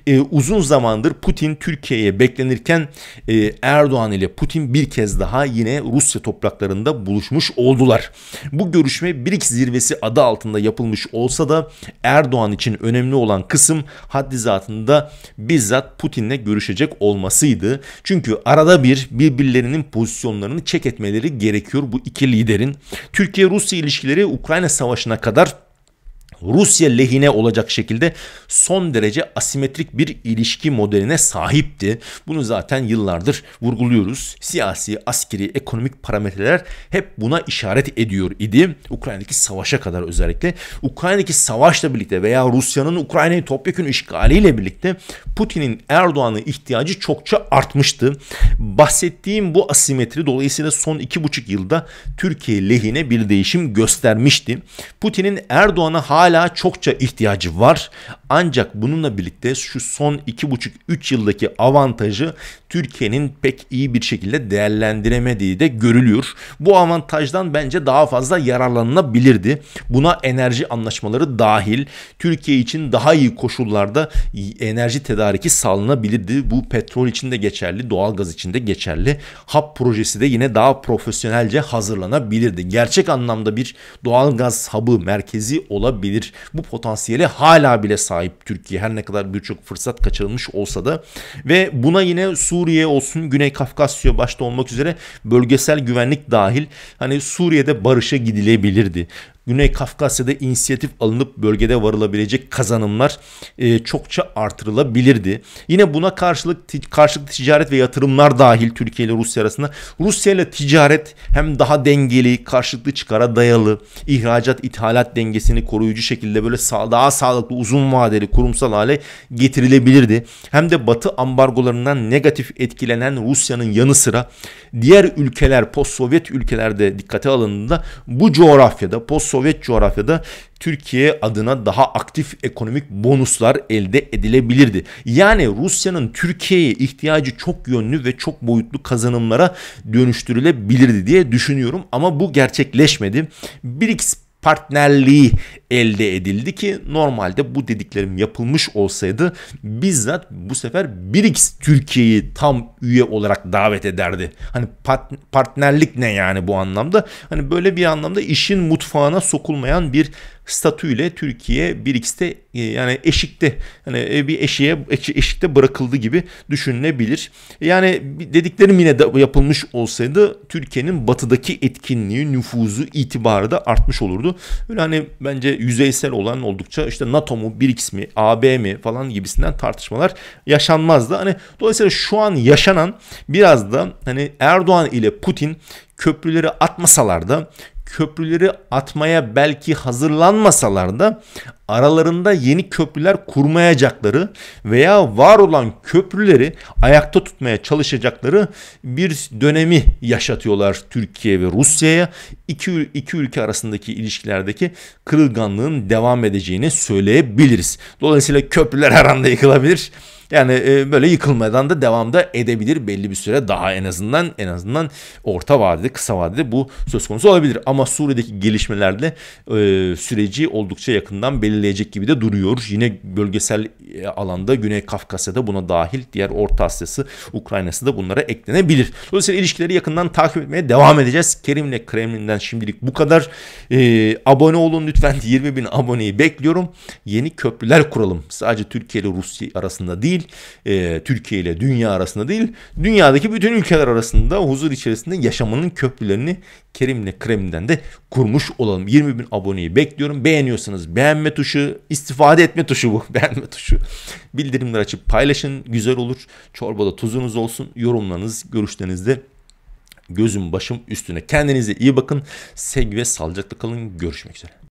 E, uzun zamandır Putin Türkiye'ye beklenirken e, Erdoğan ile Putin bir kez daha yine Rusya topraklarında buluşmuş oldular. Bu görüşme BRICS zirvesi adı altında yapılmış olsa da Erdoğan için önemli olan kısım haddi zatında bizzat Putin'le görüşecek olmasıydı. Çünkü arada bir birbirlerinin pozisyonlarını çek etmeleri gerekiyor bu iki liderin. Türkiye-Rusya ilişkileri Ukrayna Savaşı'na kadar Rusya lehine olacak şekilde son derece asimetrik bir ilişki modeline sahipti. Bunu zaten yıllardır vurguluyoruz. Siyasi, askeri, ekonomik parametreler hep buna işaret ediyor idi. Ukrayna'daki savaşa kadar özellikle. Ukrayna'daki savaşla birlikte veya Rusya'nın Ukrayna'yı topyekun işgaliyle birlikte Putin'in Erdoğan'a ihtiyacı çokça artmıştı. Bahsettiğim bu asimetri dolayısıyla son iki buçuk yılda Türkiye lehine bir değişim göstermişti. Putin'in Erdoğan'a hala hala çokça ihtiyacı var. Ancak bununla birlikte şu son 2,5-3 yıldaki avantajı Türkiye'nin pek iyi bir şekilde değerlendiremediği de görülüyor. Bu avantajdan bence daha fazla yararlanılabilirdi. Buna enerji anlaşmaları dahil Türkiye için daha iyi koşullarda enerji tedariki sağlanabilirdi. Bu petrol için de geçerli, doğalgaz için de geçerli. Hap projesi de yine daha profesyonelce hazırlanabilirdi. Gerçek anlamda bir doğalgaz hub'ı merkezi olabilir. Bu potansiyeli hala bile sahip Türkiye. Her ne kadar birçok fırsat kaçırılmış olsa da ve buna yine Su Suriye olsun, Güney Kafkasya başta olmak üzere bölgesel güvenlik dahil hani Suriye'de barışa gidilebilirdi. Güney Kafkasya'da inisiyatif alınıp bölgede varılabilecek kazanımlar e, çokça artırılabilirdi. Yine buna karşılık karşılıklı ticaret ve yatırımlar dahil Türkiye ile Rusya arasında Rusya ile ticaret hem daha dengeli, karşılıklı çıkara dayalı, ihracat ithalat dengesini koruyucu şekilde böyle sağ, daha sağlıklı uzun vadeli kurumsal hale getirilebilirdi. Hem de Batı ambargolarından negatif etkilenen Rusya'nın yanı sıra diğer ülkeler, post-Sovyet ülkelerde dikkate alındığında bu coğrafyada, post-Sovyet coğrafyada Türkiye adına daha aktif ekonomik bonuslar elde edilebilirdi. Yani Rusya'nın Türkiye'ye ihtiyacı çok yönlü ve çok boyutlu kazanımlara dönüştürülebilirdi diye düşünüyorum ama bu gerçekleşmedi. BRICS partnerliği elde edildi ki normalde bu dediklerim yapılmış olsaydı bizzat bu sefer BRICS Türkiye'yi tam üye olarak davet ederdi. Hani partnerlik ne yani bu anlamda? Hani böyle bir anlamda işin mutfağına sokulmayan bir statüyle Türkiye bir xte e, yani eşikte hani e, bir eşiğe eşikte bırakıldı gibi düşünülebilir. Yani dediklerim yine de yapılmış olsaydı Türkiye'nin batıdaki etkinliği, nüfuzu, itibarı da artmış olurdu. Öyle hani bence yüzeysel olan oldukça işte NATO mu, BRICS mi, AB mi falan gibisinden tartışmalar yaşanmazdı. Hani dolayısıyla şu an yaşanan biraz da hani Erdoğan ile Putin köprüleri atmasalar da köprüleri atmaya belki hazırlanmasalar da aralarında yeni köprüler kurmayacakları veya var olan köprüleri ayakta tutmaya çalışacakları bir dönemi yaşatıyorlar Türkiye ve Rusya'ya. İki, iki ülke arasındaki ilişkilerdeki kırılganlığın devam edeceğini söyleyebiliriz. Dolayısıyla köprüler her anda yıkılabilir Yani e, böyle yıkılmadan da devam da edebilir belli bir süre daha en azından en azından orta vadede kısa vadede bu söz konusu olabilir. Ama Suriye'deki gelişmelerle e, süreci oldukça yakından belirleyecek gibi de duruyor. Yine bölgesel e, alanda Güney Kafkasya'da buna dahil diğer Orta Asya'sı Ukrayna'sı da bunlara eklenebilir. Dolayısıyla ilişkileri yakından takip etmeye devam edeceğiz. Kerim'le Kremlin'den şimdilik bu kadar. E, abone olun lütfen 20 bin aboneyi bekliyorum. Yeni köprüler kuralım. Sadece Türkiye ile Rusya arasında değil, e, Türkiye ile dünya arasında değil, dünyadaki bütün ülkeler arasında huzur içerisinde yaşamanın köprülerini Kerim'le Kremlin'den de kurmuş olalım. 20 bin aboneyi bekliyorum. Beğeniyorsanız beğenme tuşu, istifade etme tuşu bu. Beğenme tuşu. Bildirimler açıp paylaşın. Güzel olur. Çorbada tuzunuz olsun. Yorumlarınız, görüşleriniz de gözüm başım üstüne. Kendinize iyi bakın. Sevgi ve sağlıcakla kalın. Görüşmek üzere.